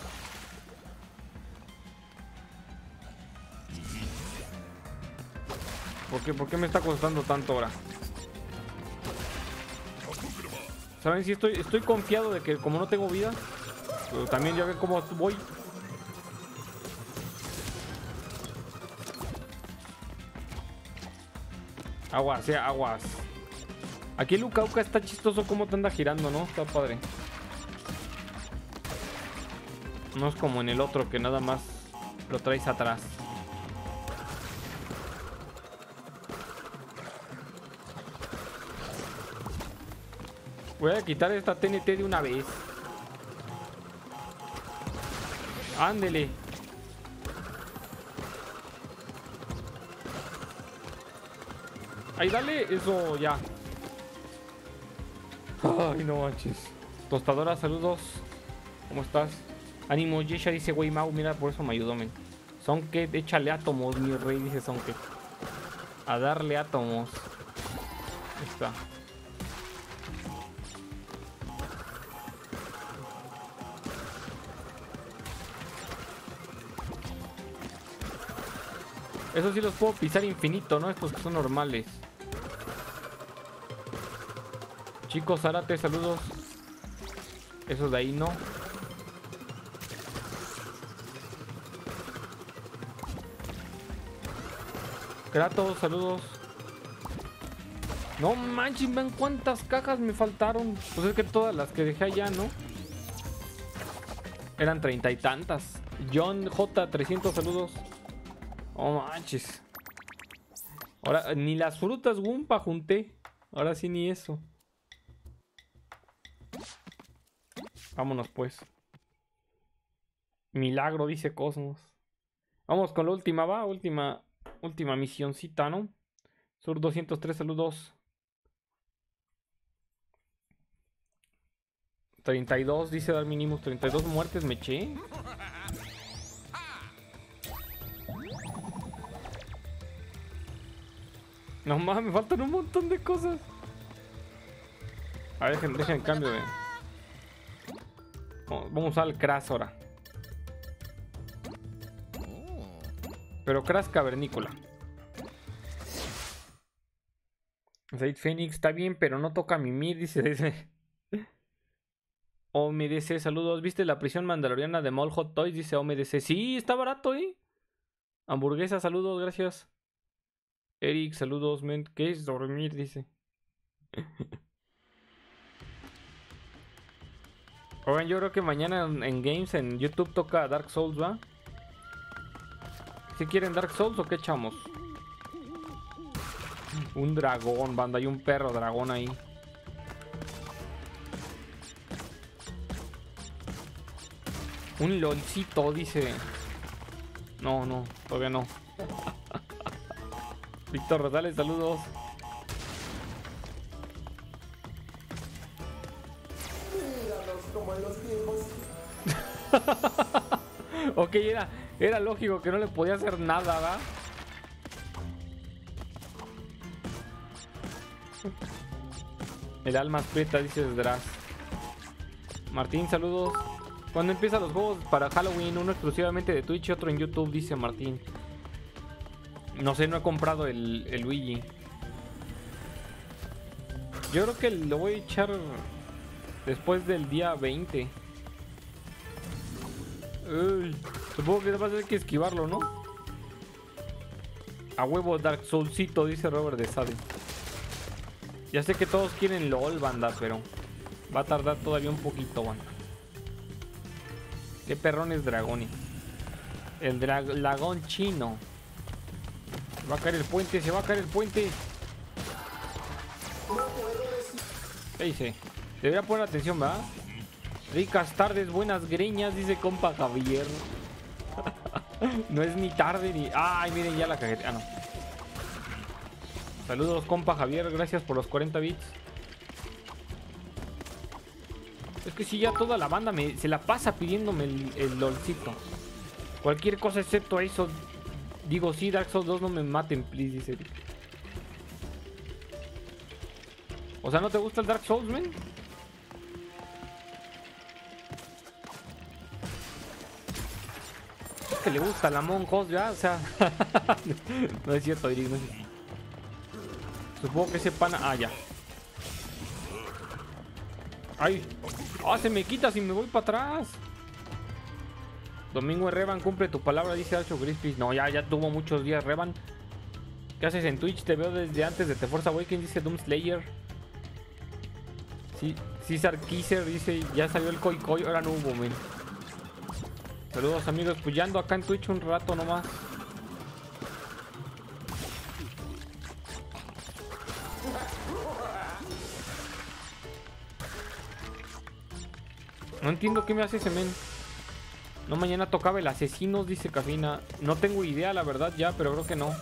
¿Por qué, ¿Por qué me está costando tanto ahora? ¿Saben si estoy, estoy confiado de que como no tengo vida? Pero también ya ve cómo voy. Aguas, eh, aguas. Aquí Uka está chistoso como te anda girando, ¿no? Está padre. No es como en el otro que nada más lo traes atrás. Voy a quitar esta TNT de una vez. Ándele. Ahí dale, eso ya. Ay, no manches. Tostadora, saludos. ¿Cómo estás? Ánimo, Yesha dice, güey, Mau, mira, por eso me ayudó, men. que échale átomos, mi rey, dice Sonket. A darle átomos. Ahí está. Eso sí los puedo pisar infinito, ¿no? Estos que son normales. Chicos, Zárate, saludos. Esos de ahí no. Kratos, saludos. No manches, ven cuántas cajas me faltaron. Pues es que todas las que dejé allá, ¿no? Eran treinta y tantas. John J, 300 saludos. Oh manches. Ahora, ni las frutas Wumpa junté. Ahora sí ni eso. Vámonos pues. Milagro, dice Cosmos. Vamos con la última, va. Última, última misioncita, ¿no? Sur 203, saludos. 32, dice Darminimus. 32 muertes me eché. No más, me faltan un montón de cosas. A ver, dejen, dejen cambio de. Vamos a usar Crash ahora. Pero Crash cavernícola. Said Phoenix está bien, pero no toca mi mir, dice ese. OMDC, saludos. ¿Viste la prisión mandaloriana de Mall Hot Toys? Dice OMDC. Sí, está barato, ¿eh? Hamburguesa, saludos, gracias. Eric, saludos, men. ¿Qué es dormir? Dice. Oigan, yo creo que mañana en, Games, en YouTube, toca Dark Souls, ¿va? ¿Si quieren Dark Souls o qué echamos? Un dragón, banda. Hay un perro dragón ahí. Un lolcito, dice. No, no, todavía no. Víctor Rosales, saludos. como en los ok, era, era lógico que no le podía hacer nada, ¿va? El alma aprieta, dice Dras. Martín, saludos. ¿Cuándo empiezan los juegos para Halloween? Uno exclusivamente de Twitch y otro en YouTube, dice Martín. No sé, no he comprado el, el Luigi. Yo creo que lo voy a echar después del día 20. Uy, supongo que va a tener que esquivarlo, ¿no? A huevo Dark Soulsito, dice Robert de Sade. Ya sé que todos quieren LOL, banda, pero va a tardar todavía un poquito, banda. ¿Qué perrón es Dragoni? El dragón chino. Se va a caer el puente, se va a caer el puente. ¿Qué dice? Debería poner atención, ¿verdad? Ricas tardes, buenas greñas, dice compa Javier. No es ni tarde ni... Ay, miren ya la cajeta. Ah, no. Saludos, compa Javier. Gracias por los 40 bits. Es que si ya toda la banda me, se la pasa pidiéndome el, LOLcito. Cualquier cosa excepto eso, Digo, sí, Dark Souls 2 no me maten, please, dice. O sea, ¿no te gusta el Dark Souls, men? Que le gusta la Monk ya, o sea. no es cierto, Iris, no es cierto. Supongo que ese pana. Ah, ya. ¡Ay! ¡Ah, se me quita si me voy para atrás! Domingo Revan, cumple tu palabra, dice Alcho Grispis. No, ya, ya tuvo muchos días Revan. ¿Qué haces en Twitch? Te veo desde antes de The Force Awakens, dice Doom Slayer. Sí, César Kisser dice, ya salió el Koi Koi, ahora no hubo, men. Saludos amigos, pues acá en Twitch un rato nomás. No entiendo qué me hace ese men. No, mañana tocaba el asesinos, dice Cafina. No tengo idea, la verdad, ya, pero creo que no.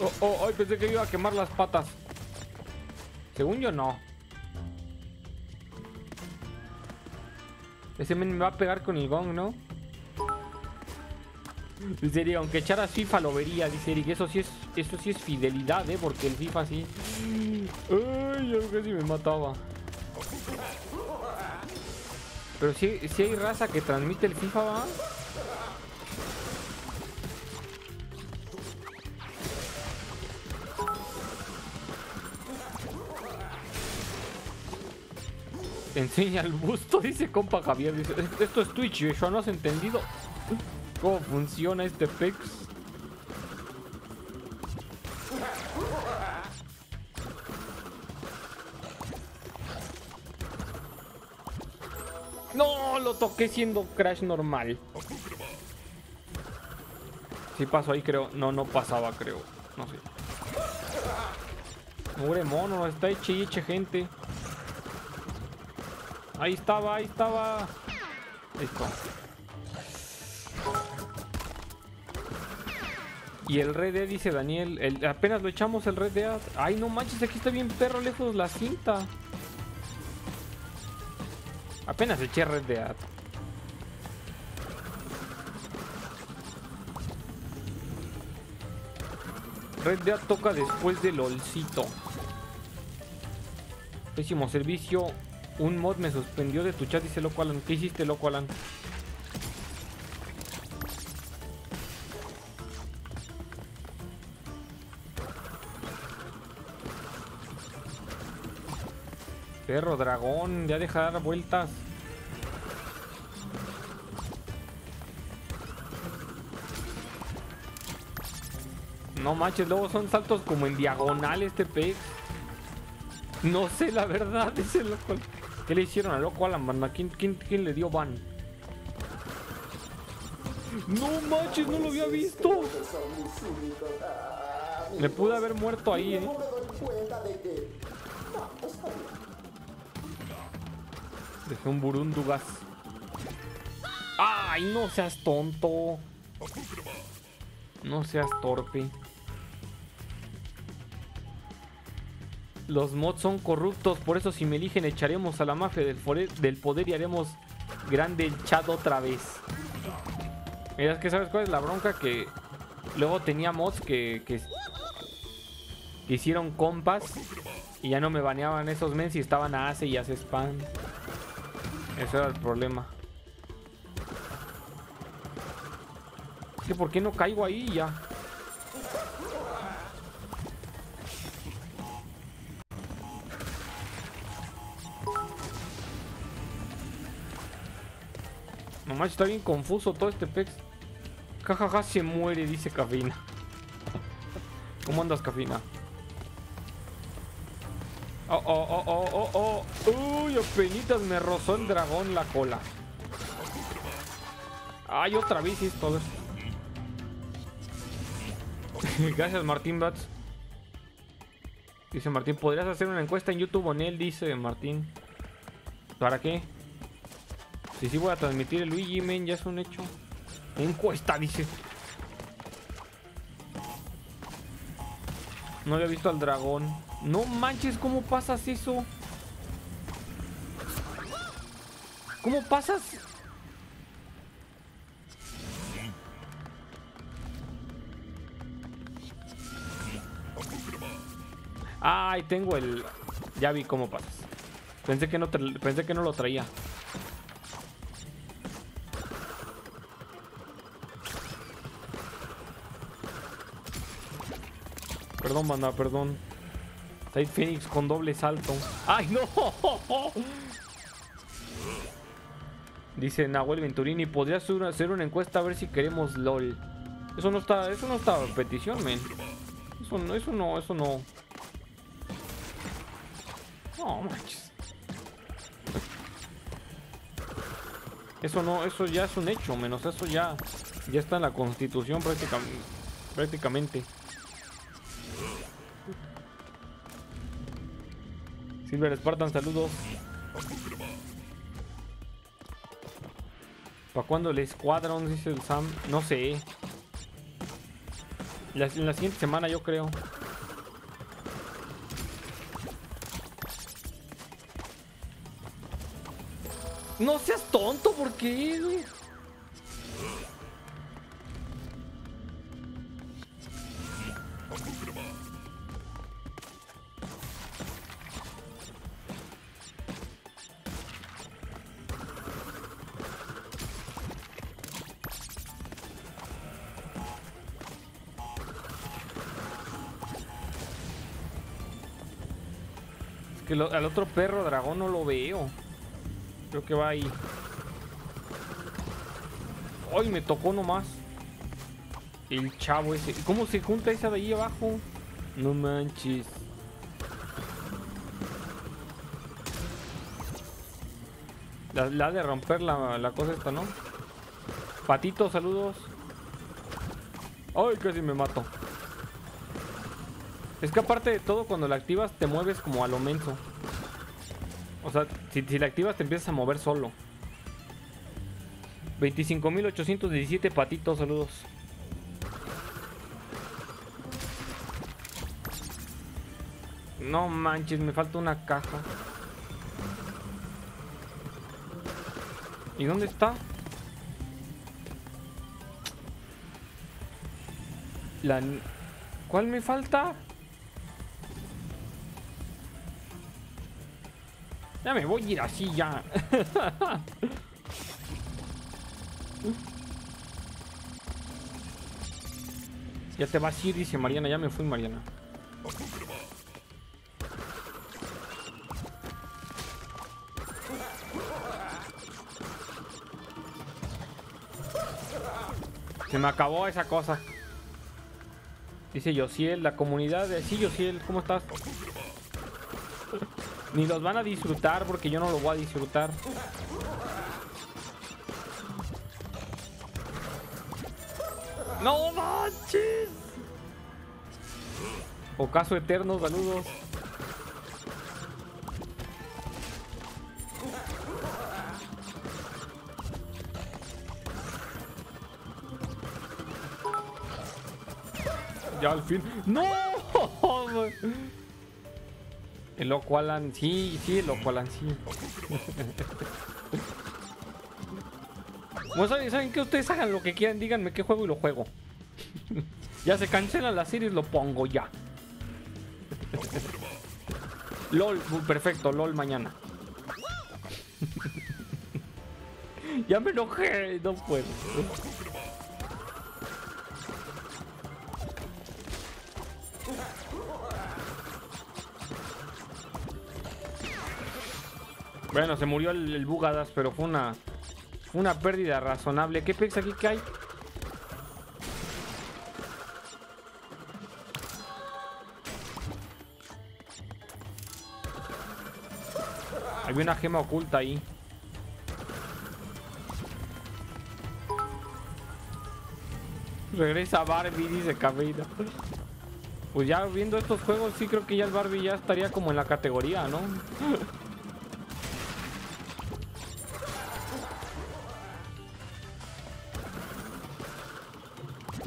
Oh, oh, ay, pensé que iba a quemar las patas. Según yo, no. Ese men me va a pegar con el gong, ¿no? Dice Eric, aunque echaras FIFA lo vería, dice Eric. Eso sí es, eso sí es fidelidad, ¿eh? Porque el FIFA sí. Ay, yo casi me mataba. Pero sí, sí hay raza que transmite el FIFA, ¿va? Enseña el busto, dice compa Javier. Dice, esto es Twitch, yo no has entendido cómo funciona este pex. No, lo toqué siendo crash normal. Sí pasó ahí, creo. No, no pasaba, creo. No sé. Pobre mono, está eche y eche gente. Ahí estaba, ahí estaba. Está. Y el Red Dead, dice Daniel, el- apenas lo echamos el Red Dead. Ay, no manches, aquí está bien perro lejos la cinta. Apenas eché Red Dead. Red Dead toca después del LOLcito. Pésimo servicio. Un mod me suspendió de tu chat, dice Loco Alan. ¿Qué hiciste, Loco Alan? Perro dragón, ya deja de dar vueltas. No manches, luego son saltos como en diagonal este pez. No sé la verdad, ese loco. ¿Qué le hicieron a loco Alan, banda? ¿Quién, quién, quién le dio ban? No manches, no lo había visto. Me pude haber muerto ahí, eh. Dejé un burundugas. ¡Ay, no seas tonto! No seas torpe. Los mods son corruptos, por eso si me eligen echaremos a la mafia del, poder y haremos grande el chat otra vez. Mira, es que sabes cuál es la bronca que luego tenía mods que, que, que hicieron compas y ya no me baneaban esos mens y estaban a hace y hace spam. Ese era el problema. Es que ¿por qué no caigo ahí ya? Mamá, está bien confuso todo este pex. Jajaja, se muere, dice Cafina. ¿Cómo andas, Cafina? Oh, oh, oh, oh, oh, oh. Uy, apenitas me rozó el dragón la cola. Ay, otra vez esto. Gracias, Martín Bats. Dice Martín, ¿podrías hacer una encuesta en YouTube con él? Dice Martín. ¿Para qué? Si sí voy a transmitir el Luigi, men, ya es un hecho. Encuesta, dice. No había visto al dragón. No manches, ¿cómo pasas eso? ¿Cómo pasas? Ay, tengo el... Ya vi cómo pasas. Pensé que no, pensé que no lo traía. Perdón, banda, perdón. Side Phoenix con doble salto. ¡Ay, no! Dice Nahuel Venturini, ¿podrías hacer una- hacer una encuesta a ver si queremos LOL? Eso no está, eso no está petición, men. Eso no, eso no, eso no. No manches. Eso no, eso ya es un hecho, menos eso ya, ya está en la constitución prácticamente. prácticamente. Silver Spartan, saludos. ¿Para cuándo el Squadron? Dice el Sam. No sé. En la siguiente semana yo creo. No seas tonto, ¿por qué, güey? Al otro perro dragón no lo veo. Creo que va ahí. ¡Ay, me tocó nomás! El chavo ese. ¿Cómo se junta esa de ahí abajo? No manches. La, la de romper la, la cosa esta, ¿no? Patito, saludos. ¡Ay, casi me mato! Es que aparte de todo, cuando la activas te mueves como a lo menso. O sea, si, la activas te empiezas a mover solo. 25.817 patitos, saludos. No manches, me falta una caja. ¿Y dónde está? La... ¿Cuál me falta? Ya me voy a ir así ya. ya te vas a ir, dice Mariana. Ya me fui, Mariana. Se me acabó esa cosa. Dice Yosiel, la comunidad de... Sí, Yosiel, ¿cómo estás? Ni los van a disfrutar porque yo no lo voy a disfrutar. ¡No manches! Ocaso Eterno, saludos. Ya al fin. ¡No! El loco Alan, sí, sí, el loco Alan, sí. Bueno, ¿saben, ¿saben qué? Ustedes hagan lo que quieran, díganme qué juego y lo juego. ya se cancela la serie lo pongo ya. LOL, uh, perfecto, LOL mañana. ya me enojé, no puedo. Bueno, se murió el, Bugadas, pero fue una una pérdida razonable. ¿Qué pex aquí que hay? Había una gema oculta ahí. Regresa Barbie, dice Cabida. Pues ya viendo estos juegos, sí creo que ya el Barbie ya estaría como en la categoría, ¿no?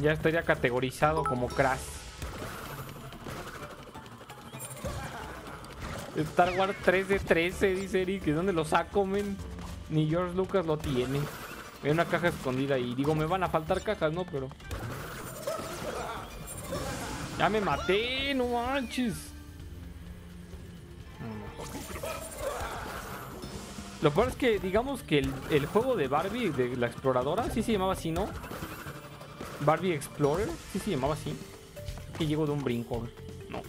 Ya estaría categorizado como Crash. Star Wars 3 de 13, dice Eric. ¿De dónde lo saco, men? Ni George Lucas lo tiene. Hay una caja escondida y digo, me van a faltar cajas, ¿no? Pero... Ya me maté, no manches. Lo peor es que, digamos que el, el juego de Barbie, de la exploradora, sí se llamaba así, ¿no? Barbie Explorer, sí se llamaba así. Que llegó de un brinco. No.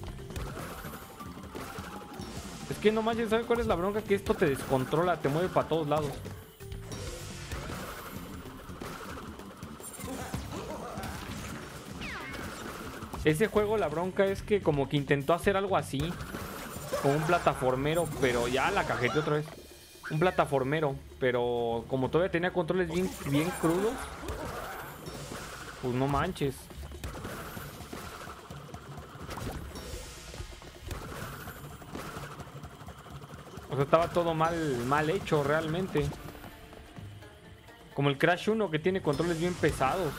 Es que no manches, ¿sabes cuál es la bronca? Que esto te descontrola, te mueve para todos lados. Ese juego, la bronca es que como que intentó hacer algo así. Como un plataformero, pero ya la cajete otra vez. Un plataformero, pero como todavía tenía controles bien, bien crudos, pues no manches. O sea, estaba todo mal, mal hecho realmente. Como el Crash 1 que tiene controles bien pesados.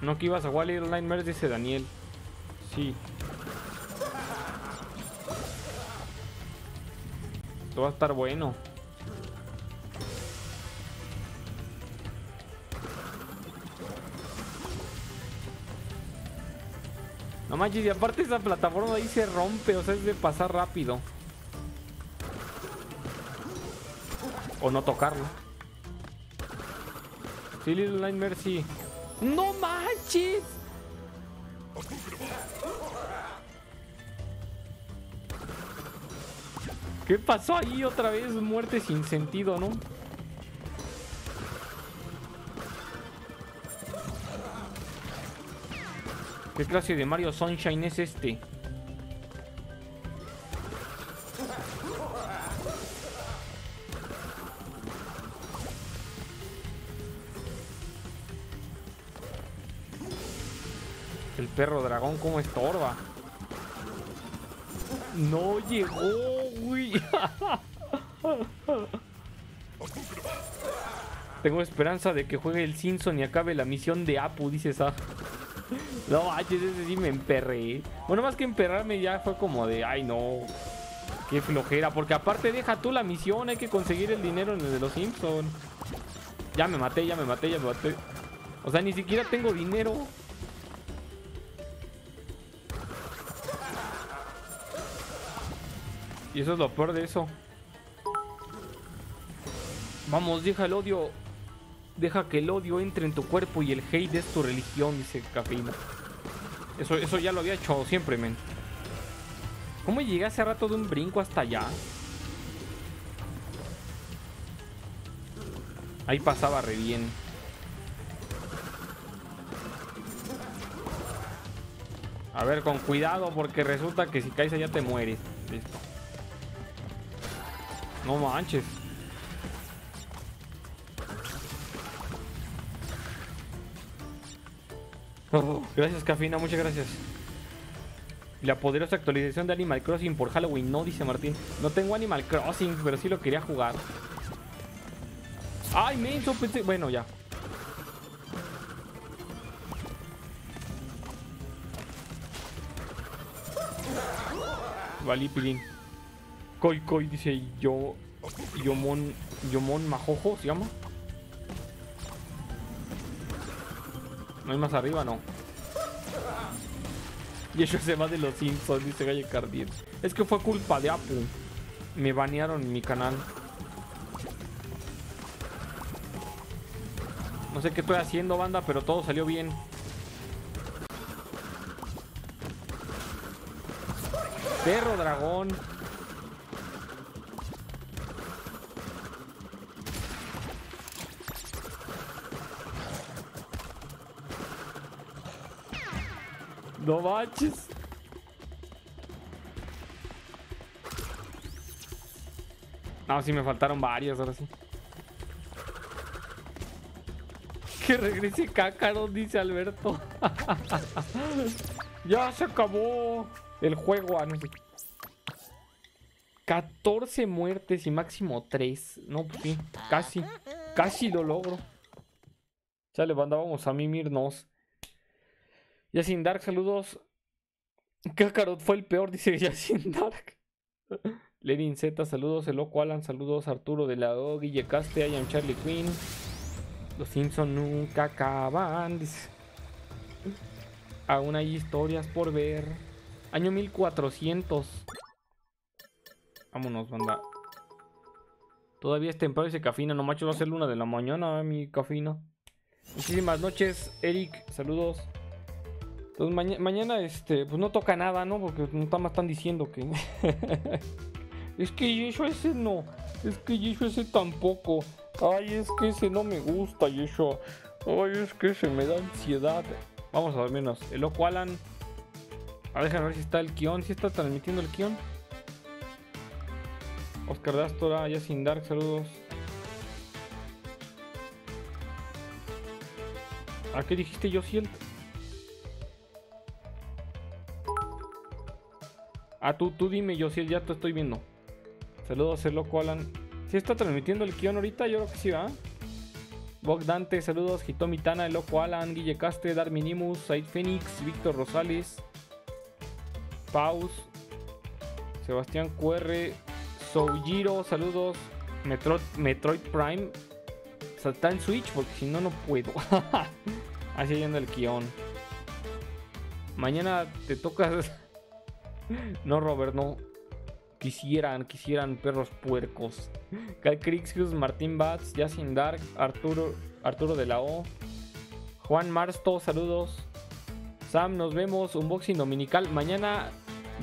No que ibas a Wally Nightmares, dice Daniel. Sí. Esto va a estar bueno. No manches, y aparte esa plataforma ahí se rompe, o sea, es de pasar rápido. O no tocarlo. Sí, Little Nightmare, sí. ¡No manches! ¿Qué pasó ahí otra vez? Muerte sin sentido, ¿no? ¿Qué clase de Mario Sunshine es este? El perro dragón como estorba. No llegó, güey. Tengo esperanza de que juegue el Simpson y acabe la misión de Apu, dice Sa. No manches, ese sí me emperré. Bueno, más que emperrarme ya fue como de, ay no. Qué flojera, porque aparte deja tú la misión, hay que conseguir el dinero en el de los Simpson. Ya me maté, ya me maté, ya me maté. O sea, ni siquiera tengo dinero. Y eso es lo peor de eso. Vamos, deja el odio. Deja que el odio entre en tu cuerpo y el hate es tu religión, dice Cafeína. Eso, eso ya lo había hecho siempre, men. ¿Cómo llegué hace rato de un brinco hasta allá? Ahí pasaba re bien. A ver, con cuidado porque resulta que si caes allá te mueres. Listo. No manches. Oh, gracias, Cafina, muchas gracias. La poderosa actualización de Animal Crossing por Halloween, no, dice Martín. No tengo Animal Crossing, pero sí lo quería jugar. Ay, menso, pensé. Bueno, ya. Valí, pilín. Koi Koi dice yo. Yomon. Yomon Majojo se llama. No hay más arriba, no. Y eso se va de los Simpsons, dice Galle Cardiel. Es que fue culpa de Apple. Me banearon mi canal. No sé qué estoy haciendo, banda, pero todo salió bien. Perro dragón. No manches. No, sí me faltaron varias ahora sí. Que regrese Cácaro, dice Alberto. ya se acabó el juego. Ah, no sé. 14 muertes y máximo 3. No, pues casi. Casi lo logro. Ya le mandábamos a mimirnos. Yasin Dark, saludos. Kakarot fue el peor, dice Yasin Dark. Lenin Z, saludos. El Loco Alan, saludos. Arturo de la O, Guille Caste, I am Charlie Quinn. Los Simpsons nunca acaban, dice. Aún hay historias por ver. Año 1400. Vámonos, banda. Todavía es temprano ese cafina. No macho, va a ser luna de la mañana, mi cafina. Muchísimas noches, Eric. Saludos. Entonces mañana, este, pues no toca nada, ¿no? Porque no más están diciendo que. es que eso ese no. Es que eso ese tampoco. Ay, es que ese no me gusta, Yeshua. Ay, es que se me da ansiedad. Vamos a dormirnos. El loco Alan. A ver, ver si está el Kion. Si está transmitiendo el Kion. Oscar Dastora, Yasin Dark, saludos. ¿A qué dijiste yo Yosiel? Ah, tú, tú dime, Yosiel, ya te estoy viendo. Saludos, el loco Alan. ¿Sí está transmitiendo el Kion ahorita? Yo creo que sí, ¿va? Bogdante, saludos. Hitomi Tana, el loco Alan, Guille Caste, Darminimus, Said Phoenix, Víctor Rosales, Paus, Sebastián QR, Soujiro, saludos. Metroid, Metroid Prime. Salta en Switch porque si no, no puedo. Así yendo el guion. Mañana te tocas. no, Robert, no. Quisieran, quisieran perros puercos. Cal Crixius, Martín Bats, Yasin Dark, Arturo, Arturo de la O. Juan Marsto, saludos. Sam, nos vemos. Unboxing dominical. Mañana,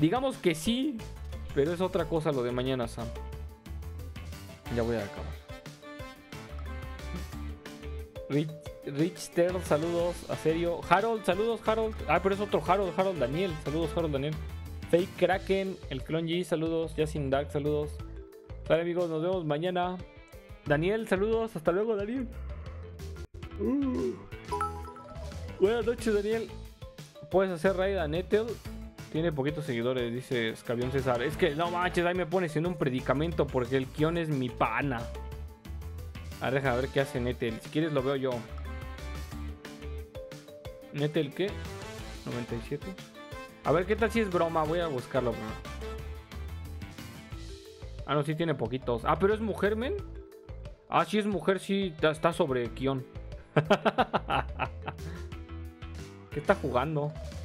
digamos que sí, pero es otra cosa lo de mañana, Sam. Ya voy a acabar. Rich, Rich Stern, saludos. A serio. Harold, saludos, Harold. Ah, pero es otro Harold, Harold Daniel. Saludos, Harold Daniel. Fake Kraken, el Clon G, saludos. Yasin Dark, saludos. Vale, amigos, nos vemos mañana. Daniel, saludos. Hasta luego, Daniel. Uh. Buenas noches, Daniel. Puedes hacer raid a Nether. Tiene poquitos seguidores, dice Scavión César. Es que no manches, ahí me pones en un predicamento porque el Kion es mi pana. A ver, deja ver qué hace Netel. Si quieres lo veo yo. ¿Netel qué? 97. A ver, ¿qué tal si es broma? Voy a buscarlo. Ah, no, sí tiene poquitos. Ah, pero es mujer, men. Ah, sí es mujer, sí está sobre Kion. ¿Qué está jugando?